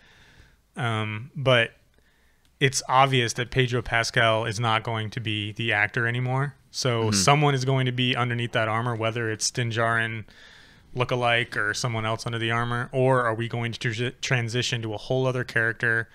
um, but it's obvious that Pedro Pascal is not going to be the actor anymore. So someone is going to be underneath that armor, whether it's Din Djarin lookalike or someone else under the armor, or are we going to tr- transition to a whole other character?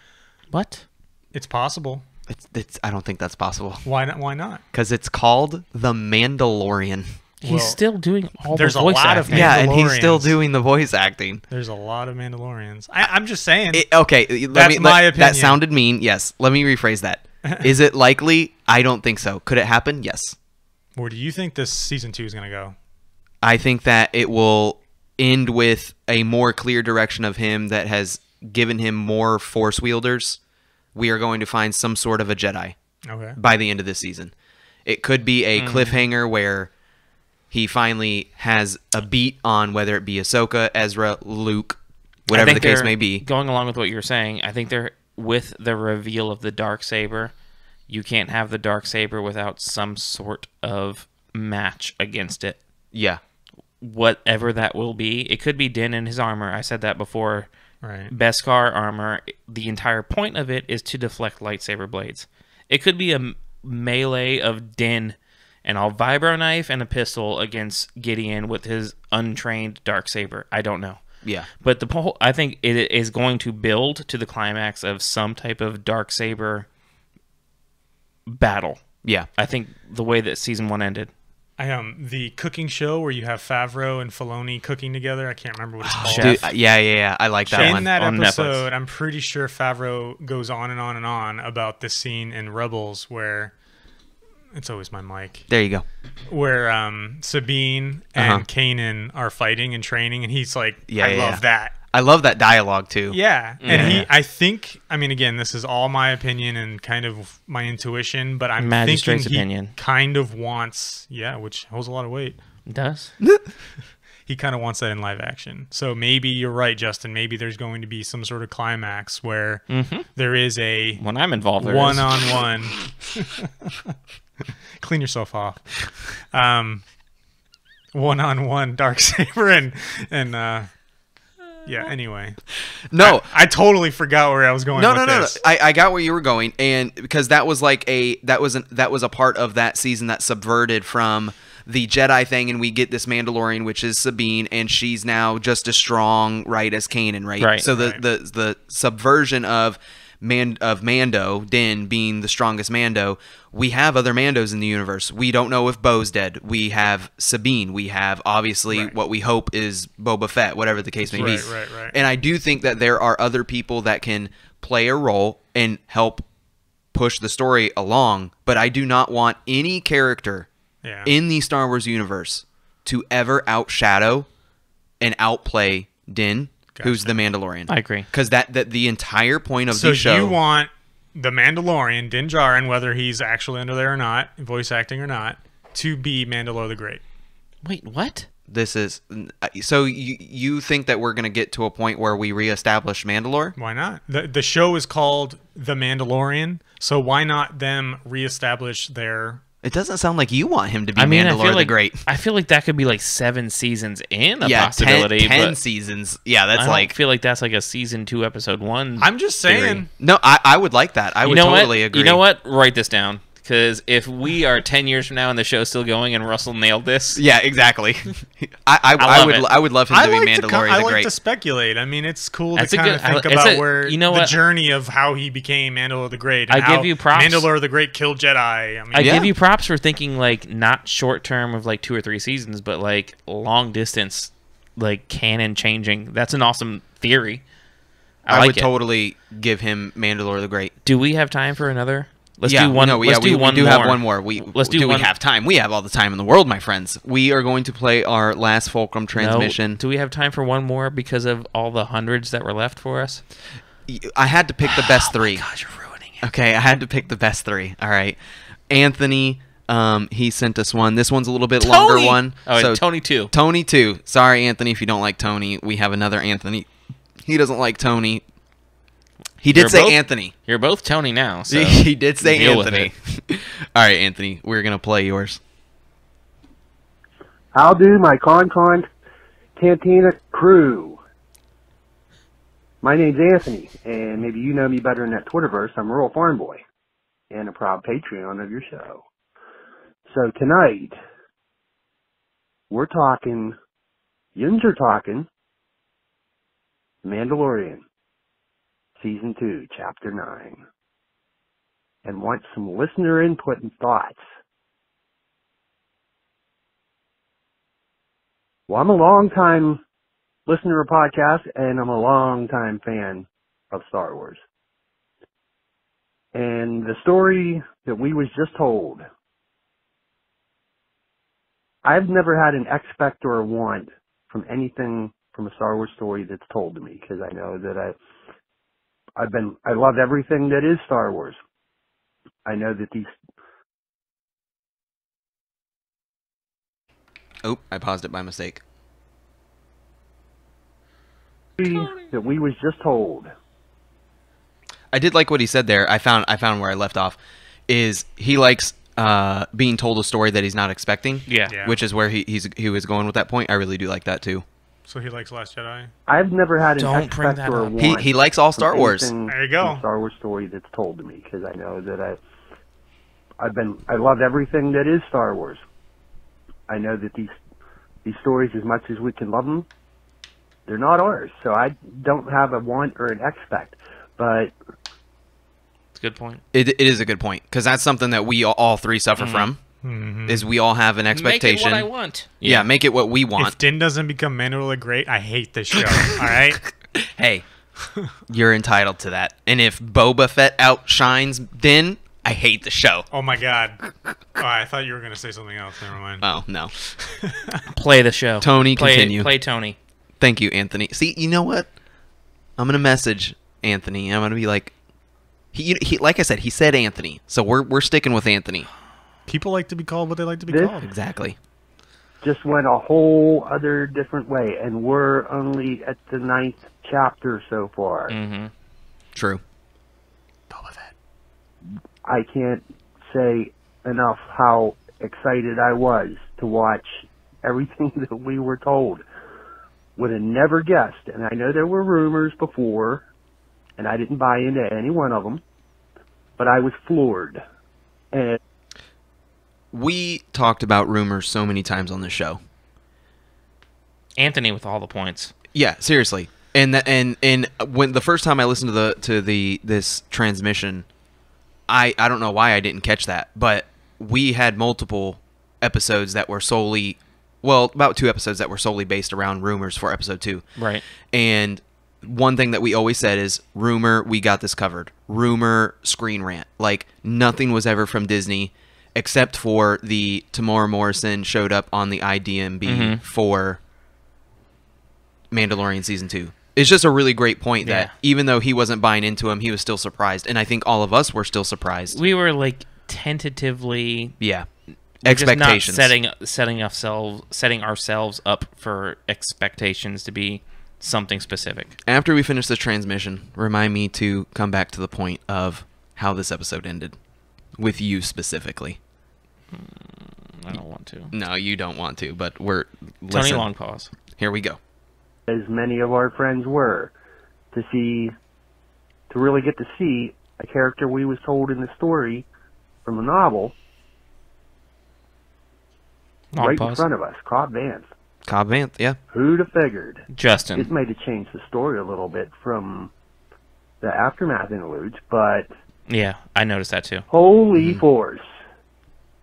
What? It's possible. It's, it's, I don't think that's possible Why not? Why not? because it's called the Mandalorian. He's Well, still doing all there's the a voice lot of acting. Yeah, and he's still doing the voice acting. There's a lot of Mandalorians. I, I'm just saying. It- okay, let That's me. my let- opinion. That sounded mean. Yes. Let me rephrase that. Is it likely? I don't think so. Could it happen? Yes. where do you think this season two is going to go? I think that it will end with a more clear direction of him that has given him more force wielders. We are going to find some sort of a Jedi Okay. by the end of this season. It could be a Hmm. cliffhanger where he finally has a beat on whether it be Ahsoka, Ezra, Luke, whatever the case may be. Going along with what you're saying, I think they're with the reveal of the dark saber. You can't have the dark saber without some sort of match against it. Yeah. Whatever that will be, it could be Din in his armor. I said that before. Right. Beskar armor. The entire point of it is to deflect lightsaber blades. It could be a melee of Din and a vibro knife and a pistol against Gideon with his untrained dark saber. I don't know. Yeah. But the whole, I think it is going to build to the climax of some type of dark saber battle. Yeah. I think the way that season one ended. I um the cooking show where you have Favreau and Filoni cooking together. I can't remember what it's called. Chef. Dude, yeah, yeah, yeah. I like that In one. that on Netflix. episode, I'm pretty sure Favreau goes on and on and on about this scene in Rebels where it's always my mic there you go. where um Sabine and Uh-huh. Kanan are fighting and training, and he's like, Yeah, "I yeah, love yeah. that." I love that dialogue too. Yeah, and Yeah. he, I think, I mean, again, this is all my opinion and kind of my intuition, but I'm Magistrate's thinking he opinion. kind of wants, yeah, which holds a lot of weight. It does. He kind of wants that in live action. So maybe you're right, Justin. Maybe there's going to be some sort of climax where there is a When I'm involved, there is. one on one. Clean yourself off. Um, one on one dark saber and and uh, yeah. Anyway, No, I totally forgot where I was going. no, with no, no, no. I, I got where you were going, and because that was like a that was an, that was a part of that season that subverted from the Jedi thing, and we get this Mandalorian, which is Sabine, and she's now just as strong, right, as Kanan, right? Right. So the Right. the the subversion of Man of Mando, Din being the strongest Mando. We have other Mandos in the universe. We don't know if Bo's dead. We have Sabine. We have obviously Right. what we hope is Boba Fett, whatever the case may be. Right, right, right. And I do think that there are other people that can play a role and help push the story along, but I do not want any character Yeah. in the Star Wars universe to ever outshadow and outplay Din, who's the Mandalorian. I agree. Because that, that the entire point of so the show. So you want the Mandalorian, Din Djarin, whether he's actually under there or not, voice acting or not, to be Mandalore the Great. Wait, what? This is uh, so you you think that we're gonna get to a point where we reestablish Mandalore? Why not? The the show is called The Mandalorian, so why not them reestablish their It doesn't sound like you want him to be I mean, I Mandalore feel the like Great. I feel like that could be like seven seasons in a yeah, possibility. 10, 10 but seasons. Yeah, I that's don't like feel like that's like a season two, episode one. I'm just saying. theory. no. I, I would like that. I you would know totally what? agree. You know what? Write this down because if we are ten years from now and the show's still going and Russell nailed this, Yeah, exactly. I I, I I would it. I would love him to I be like to, Mandalore co- the I like Great. to speculate. I mean, it's cool That's to kind good- of think about a- where you know the what? journey of how he became Mandalore the Great. I And give you props. Mandalore the Great killed Jedi. I mean, I Yeah. give you props for thinking like not short term of like two or three seasons, but like long distance, like canon changing. That's an awesome theory. I, I, like would it. totally give him Mandalore the Great. Do we have time for another? Let's yeah, do one. No, let's yeah, do we, one we do more. have one more. We Let's do do. one- We have time. We have all the time in the world, my friends. We are going to play our last Fulcrum No, transmission. do we have time for one more because of all the hundreds that were left for us? I had to pick the best three. God, you're ruining it. Okay, I had to pick the best three. All right, Anthony. Um, he sent us one. This one's a little bit longer Tony! one. Oh, so Tony two. Tony two. Sorry, Anthony, if you don't like Tony. We have another Anthony. He doesn't like Tony. He did You're say both- Anthony. You're both Tony now. So he did say deal with Anthony. All right, Anthony, we're gonna play yours. How do my KonKon Cantina crew? My name's Anthony, and maybe you know me better in that Twitterverse. I'm a Rural Farm Boy and a proud Patreon of your show. So tonight, we're talking, yins are talking, Mandalorian, Season 2, Chapter 9, and want some listener input and thoughts. Well, I'm a long time listener of podcasts and I'm a long time fan of Star Wars. And the story that we was just told, I've never had an expect or a want from anything from a Star Wars story that's told to me because I know that I, I've been, I love everything that is Star Wars. I know that these Oh, I paused it by mistake. that we was just told I did like what he said there. I found I found where I left off. Is he likes uh, being told a story that he's not expecting? Yeah. Yeah. Which is where he he's, he was going with that point. I really do like that too. So he likes Last Jedi. I've never had an Don't bring that or a up. want. He he likes all Star Wars. anything There you go. a Star Wars story that's told to me because I know that I, I've been I love everything that is Star Wars. I know that these these stories, as much as we can love them, they're not ours. So I don't have a want or an expect. But It's a good point. It, it is a good point because that's something that we all, all three suffer mm-hmm. from. Mm-hmm. Is we all have an expectation. Make it what I want. Yeah, make it what we want. If. Din doesn't become Mandalore the Great, I hate this show. all right. hey, you're entitled to that. And if Boba Fett outshines Din, I hate the show. Oh my God. Oh, I thought you were gonna say something else. Never mind. Oh no. Play the show. Tony, play, continue. Play Tony. Thank you, Anthony. See, you know what? I'm gonna message Anthony. I'm gonna be like, he, he like I said, he said Anthony, so we're we're sticking with Anthony. People like to be called what they like to be This- called. Exactly. just went a whole other different way, and we're only at the ninth chapter so far. Mm-hmm. True. I can't say enough how excited I was to watch everything that we were told. Would have never guessed, and I know there were rumors before, and I didn't buy into any one of them, but I was floored. And We talked about rumors so many times on this show. Anthony with all the points. Yeah, seriously. And that and and when the first time I listened to the to the this transmission, I I don't know why I didn't catch that, but we had multiple episodes that were solely well, about two episodes that were solely based around rumors for episode 2. Right. And one thing that we always said is rumor, we got this covered. Rumor, screen rant. Like nothing was ever from Disney except for the Temuera Morrison showed up on the IDMB Mhm. for Mandalorian season 2. It's just a really great point that even though he wasn't buying into him, he was still surprised and I think all of us were still surprised. We were like tentatively yeah. We're just not expectations. setting setting ourselves setting ourselves up for expectations to be something specific. After we finish this transmission, remind me to come back to the point of how this episode ended, with you specifically. I don't want to. No, you don't want to, but we're Tony listen. Long pause. Here we go. as many of our friends were, to see, to really get to see a character we was told in the story from a novel Long right in front of us, Cobb Vanth. Cobb Vanth, yeah. Who'd have figured? Justin. It Justin. may have changed the story a little bit from the aftermath interludes, but Yeah, I noticed that too. holy mm-hmm. force.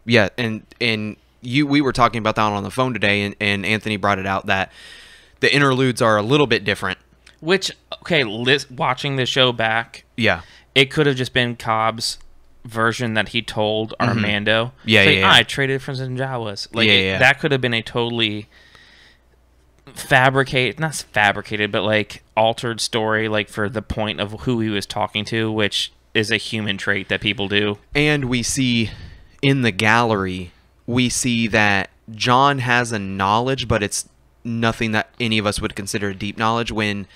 Yeah, and and you we were talking about that on the phone today and, and Anthony brought it out that the interludes are a little bit different. Which okay, lis- watching the show back, Yeah. it could have just been Cobb's version that he told our Mando. Mm-hmm. Yeah, like, yeah, yeah. "Ah, I traded for some Jawas. Like Yeah, it- yeah. that could have been a totally fabricated, not fabricated, but like altered story, like for the point of who he was talking to, which is a human trait that people do. And we see in the gallery, we see that John has a knowledge, but it's nothing that any of us would consider deep knowledge when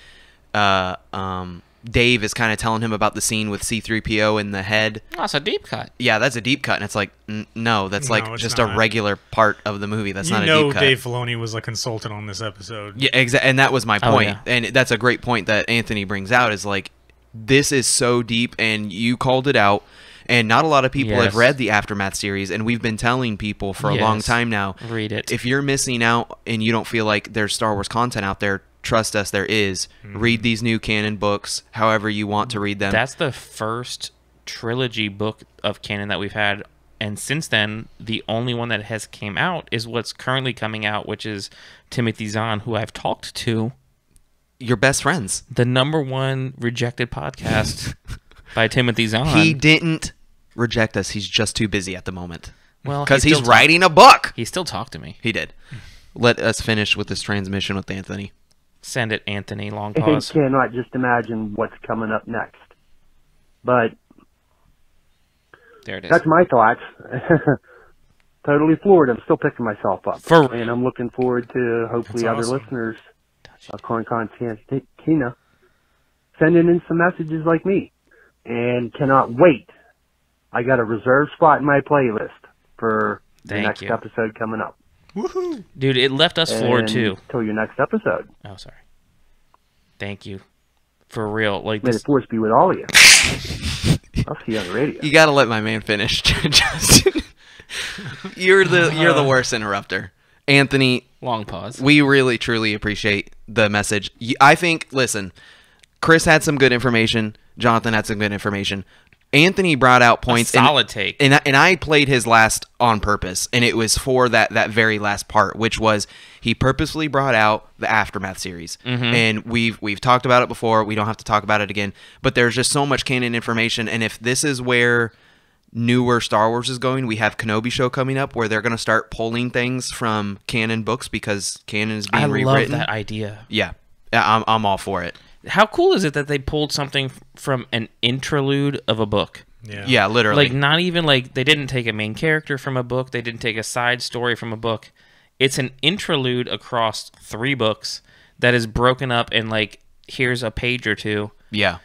uh, um, Dave is kind of telling him about the scene with C-3PO in the head. That's a deep cut. Yeah, that's a deep cut. And it's like, n- no, that's No, like it's just a regular part of the movie. That's you not a know deep cut. Dave Filoni was a consultant on this episode. Yeah, exactly. And that was my Oh, point. yeah. And that's a great point that Anthony brings out is like, this is so deep, and you called it out. And not a lot of people Yes. have read the Aftermath series, and we've been telling people for a long time now. Read it. If you're missing out and you don't feel like there's Star Wars content out there, trust us, there is. Read hmm. these new canon books, however you want to read them. That's the first trilogy book of canon that we've had, and since then, the only one that has came out is what's currently coming out, which is Timothy Zahn, who I've talked to, your best friends. the number one rejected podcast by Timothy Zahn. He didn't reject us. He's just too busy at the moment. well, Because he he's talk- writing a book. He still talked to me. He did. Let us finish with this transmission with Anthony. Send it, Anthony. Long I pause. cannot just imagine what's coming up next. But There it is. that's my thoughts. totally floored. I'm still picking myself up. For- and I'm looking forward to hopefully That's other listeners of KonKon Cantina sending in some messages like me. And cannot wait. I got a reserved spot in my playlist for the next you. episode coming up. Woohoo! Dude, it left us floored too. Till your next episode. Oh, sorry. Thank you. For real. Like May the force be with all of you. I'll see you on the radio. You got to let my man finish, Justin. you're the you're the worst interrupter, Anthony. Long pause. We really truly appreciate the message. I think. Listen, Chris had some good information. Jonathan had some good information. Anthony brought out points. and- solid take. and I, and I played his last on purpose, and it was for that that very last part, which was he purposefully brought out the aftermath series, Mm-hmm. and we've we've talked about it before. We don't have to talk about it again, but there's just so much canon information, and if this is where newer Star Wars is going, we have Kenobi show coming up where they're going to start pulling things from canon books because canon is being I love rewritten. that idea. Yeah, Yeah, I'm I'm all for it. How cool is it that they pulled something from an interlude of a book? Yeah. Yeah, literally. Like not even like they didn't take a main character from a book, they didn't take a side story from a book. It's an interlude across three books that is broken up in like here's a page or two. yeah,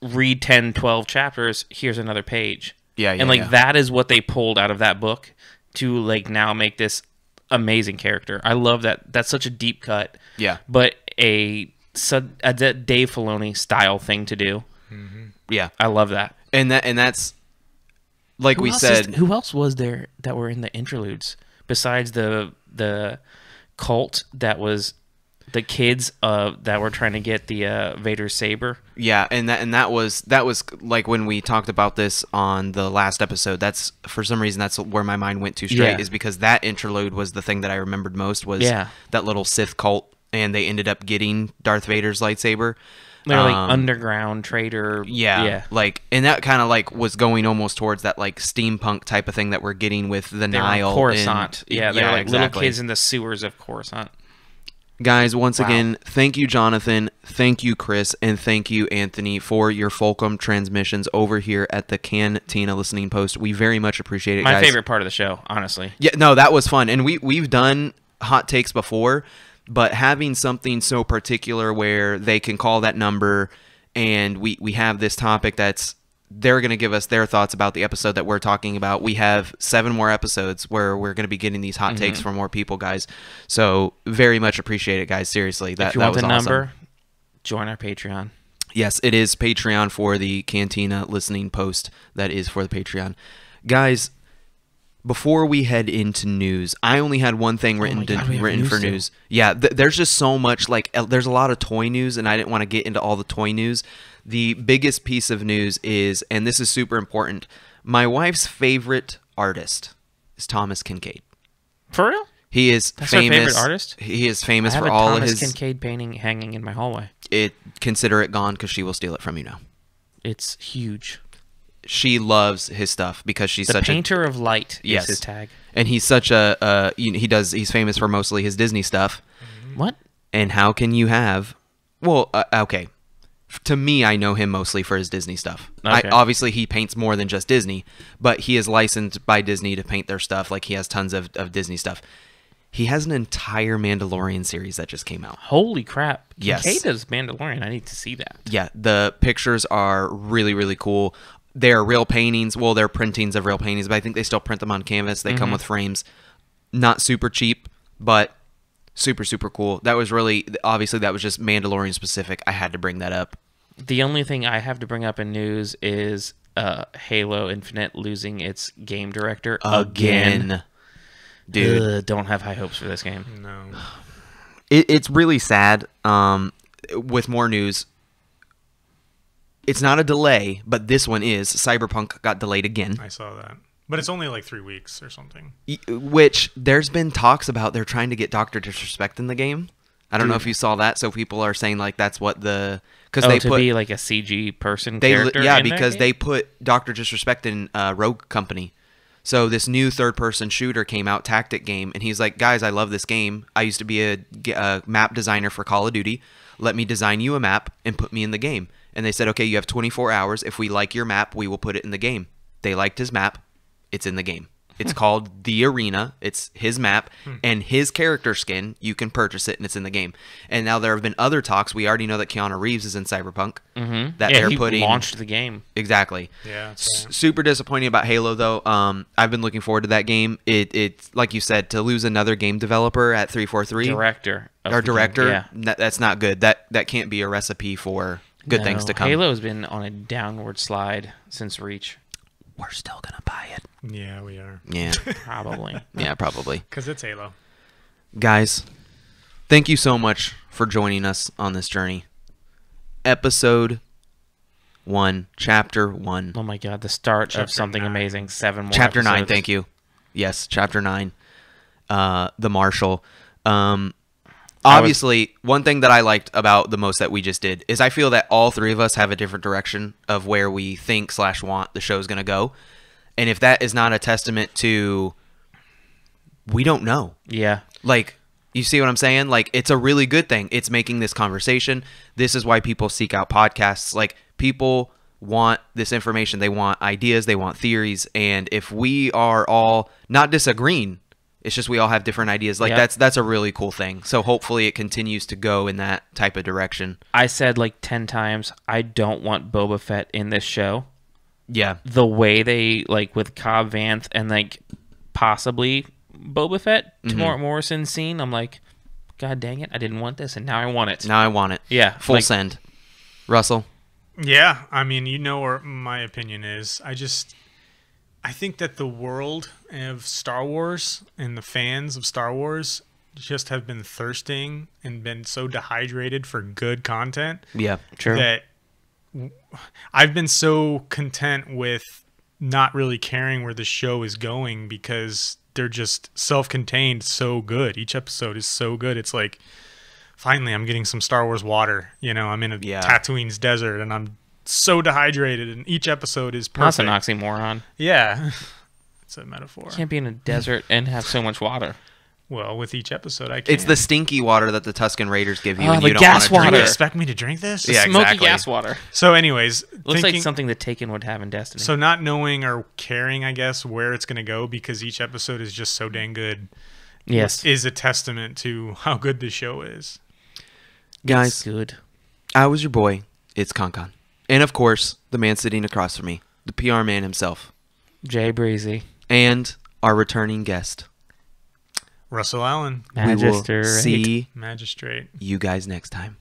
Read 10, 12 chapters, here's another page. Yeah, yeah, And like yeah. that is what they pulled out of that book to like now make this amazing character. I love that. That's such a deep cut. Yeah. But a, su- a D- Dave Filoni style thing to do. yeah, I love that. and that and that's like Who we said. is- who else was there that were in the interludes besides the the cult that was the kids uh that were trying to get the uh Vader saber? Yeah, and that and that was that was like when we talked about this on the last episode. That's for some reason that's where my mind went to straight Yeah. is because that interlude was the thing that I remembered most was Yeah. that little Sith cult and they ended up getting Darth Vader's lightsaber. They're like Um, underground trader. yeah, yeah. like and that kind of like was going almost towards that like steampunk type of thing that we're getting with the They're Nile Coruscant. and- yeah, they're like exactly. little kids in the sewers of Coruscant. Guys, once Wow. again, thank you, Jonathan. Thank you, Chris. And thank you, Anthony, for your Fulcrum transmissions over here at the Cantina Listening Post. We very much appreciate it, My guys. favorite part of the show, honestly. Yeah, no, that was fun. And we, we've done hot takes before, but having something so particular where they can call that number and we, we have this topic that's they're going to give us their thoughts about the episode that we're talking about. We have seven more episodes where we're going to be getting these hot Mm-hmm. takes from more people, guys. So very much appreciate it, guys. Seriously, that if you that want was the awesome. number, join our Patreon. Yes, it is Patreon for the Cantina listening post. That is for the Patreon. Guys, before we head into news, I only had one thing oh written Oh my to- God, have written for news. Yeah, th- there's just so much like there's a lot of toy news and I didn't want to get into all the toy news. The biggest piece of news is and this is super important. My wife's favorite artist is Thomas Kinkade. For real? He is That's her famous. favorite artist? He is famous for all Thomas of his Kinkade painting hanging in my hallway. it consider it gone cuz she will steal it from you now. It's huge. She loves his stuff because she's The such painter of light Yes. is his tag. and he's such a uh, he does he's famous for mostly his Disney stuff. What? And how can you have well uh, okay to me I know him mostly for his Disney stuff. I, Okay. obviously he paints more than just Disney, but he is licensed by Disney to paint their stuff like he has tons of, of Disney stuff. He has an entire Mandalorian series that just came out. Holy crap. Yes. Does Mandalorian. I need to see that. Yeah, the pictures are really really cool. They're real paintings. Well, they're printings of real paintings, but I think they still print them on canvas. They come with frames. Not super cheap, but super super cool. That was really obviously that was just Mandalorian specific. I had to bring that up. The only thing I have to bring up in news is uh, Halo Infinite losing its game director again. Again. Dude, Ugh, don't have high hopes for this game. No. it, it's really sad. Um, with more news, it's not a delay, but this one is. Cyberpunk got delayed again. I saw that. But it's only like three weeks or something. Which there's been talks about they're trying to get Doctor Disrespect in the game. I don't know if you saw that. So people are saying like that's what the because Oh, they to put be like a CG person they li- character. yeah in that because game? they put Doctor Disrespect in uh, Rogue Company. So this new third person shooter came out, tactic game, and he's like, guys, I love this game. I used to be a map designer for Call of Duty. Let me design you a map and put me in the game. And they said, okay, you have 24 hours. If we like your map, we will put it in the game. They liked his map. It's in the game. It's called The Arena. It's his map and his character skin. You can purchase it and it's in the game. And now there have been other talks. We already know that Keanu Reeves is in Cyberpunk. Mm-hmm. That yeah, they're he putting launched the game. exactly. Yeah, S- super disappointing about Halo though. Um, I've been looking forward to that game. It it's like you said to lose another game developer at three four three Director. our the game. director. Yeah. n- that's not good. That that can't be a recipe for good things to come. Halo's been on a downward slide since Reach. We're still gonna buy it. Yeah, we are. Yeah, Probably. yeah, probably. Because it's Halo. Guys, thank you so much for joining us on this journey. Episode one, chapter one. oh my god, the start of something nine. amazing. Seven more. chapter nine thank you yes chapter nine uh the marshal um Obviously one thing that i liked about the most that we just did is i feel that all three of us have a different direction of where we think slash want the show's gonna go. And if that is not a testament to we don't know. Yeah. like you see what i'm saying? Like it's a really good thing. It's making this conversation. This is why people seek out podcasts. Like people want this information. They want ideas. They want theories. And if we are all not disagreeing it's just we all have different ideas like Yeah. that's that's a really cool thing so hopefully it continues to go in that type of direction I said like 10 times, I don't want Boba Fett in this show. yeah The way they, like, with Cobb Vanth and, like, possibly Boba Fett, Mm-hmm. Temuera Morrison scene, I'm like, God dang it, I didn't want this, and now I want it. now i want it Yeah, full like- send russell Yeah, I mean, you know where my opinion is. I just I think that the world of Star Wars and the fans of Star Wars just have been thirsting and been so dehydrated for good content yeah True. that I've been so content with not really caring where the show is going because they're just self-contained so good. Each episode is so good. It's like finally I'm getting some Star Wars water. You know, I'm in a Yeah. Tatooine's desert and I'm so dehydrated and each episode is That's an oxymoron. Yeah. it's a metaphor. Can't be in a desert and have so much water. Well, with each episode, I can. It's the stinky water that the Tusken Raiders give you, Oh, and the you don't gas want to Do you water. expect me to drink this? Yeah, Smoky exactly. gas water. So, anyways, Looks like something the Taken would have in Destiny. So not knowing or caring, I guess, where it's going to go because each episode is just so dang good yes, is a testament to how good the show is. Guys, it's good. I was your boy. It's KonKon, and of course, the man sitting across from me, the PR man himself, Jay Breezy, and our returning guest. Russell Allen, We Magister. see magistrate. you guys next time.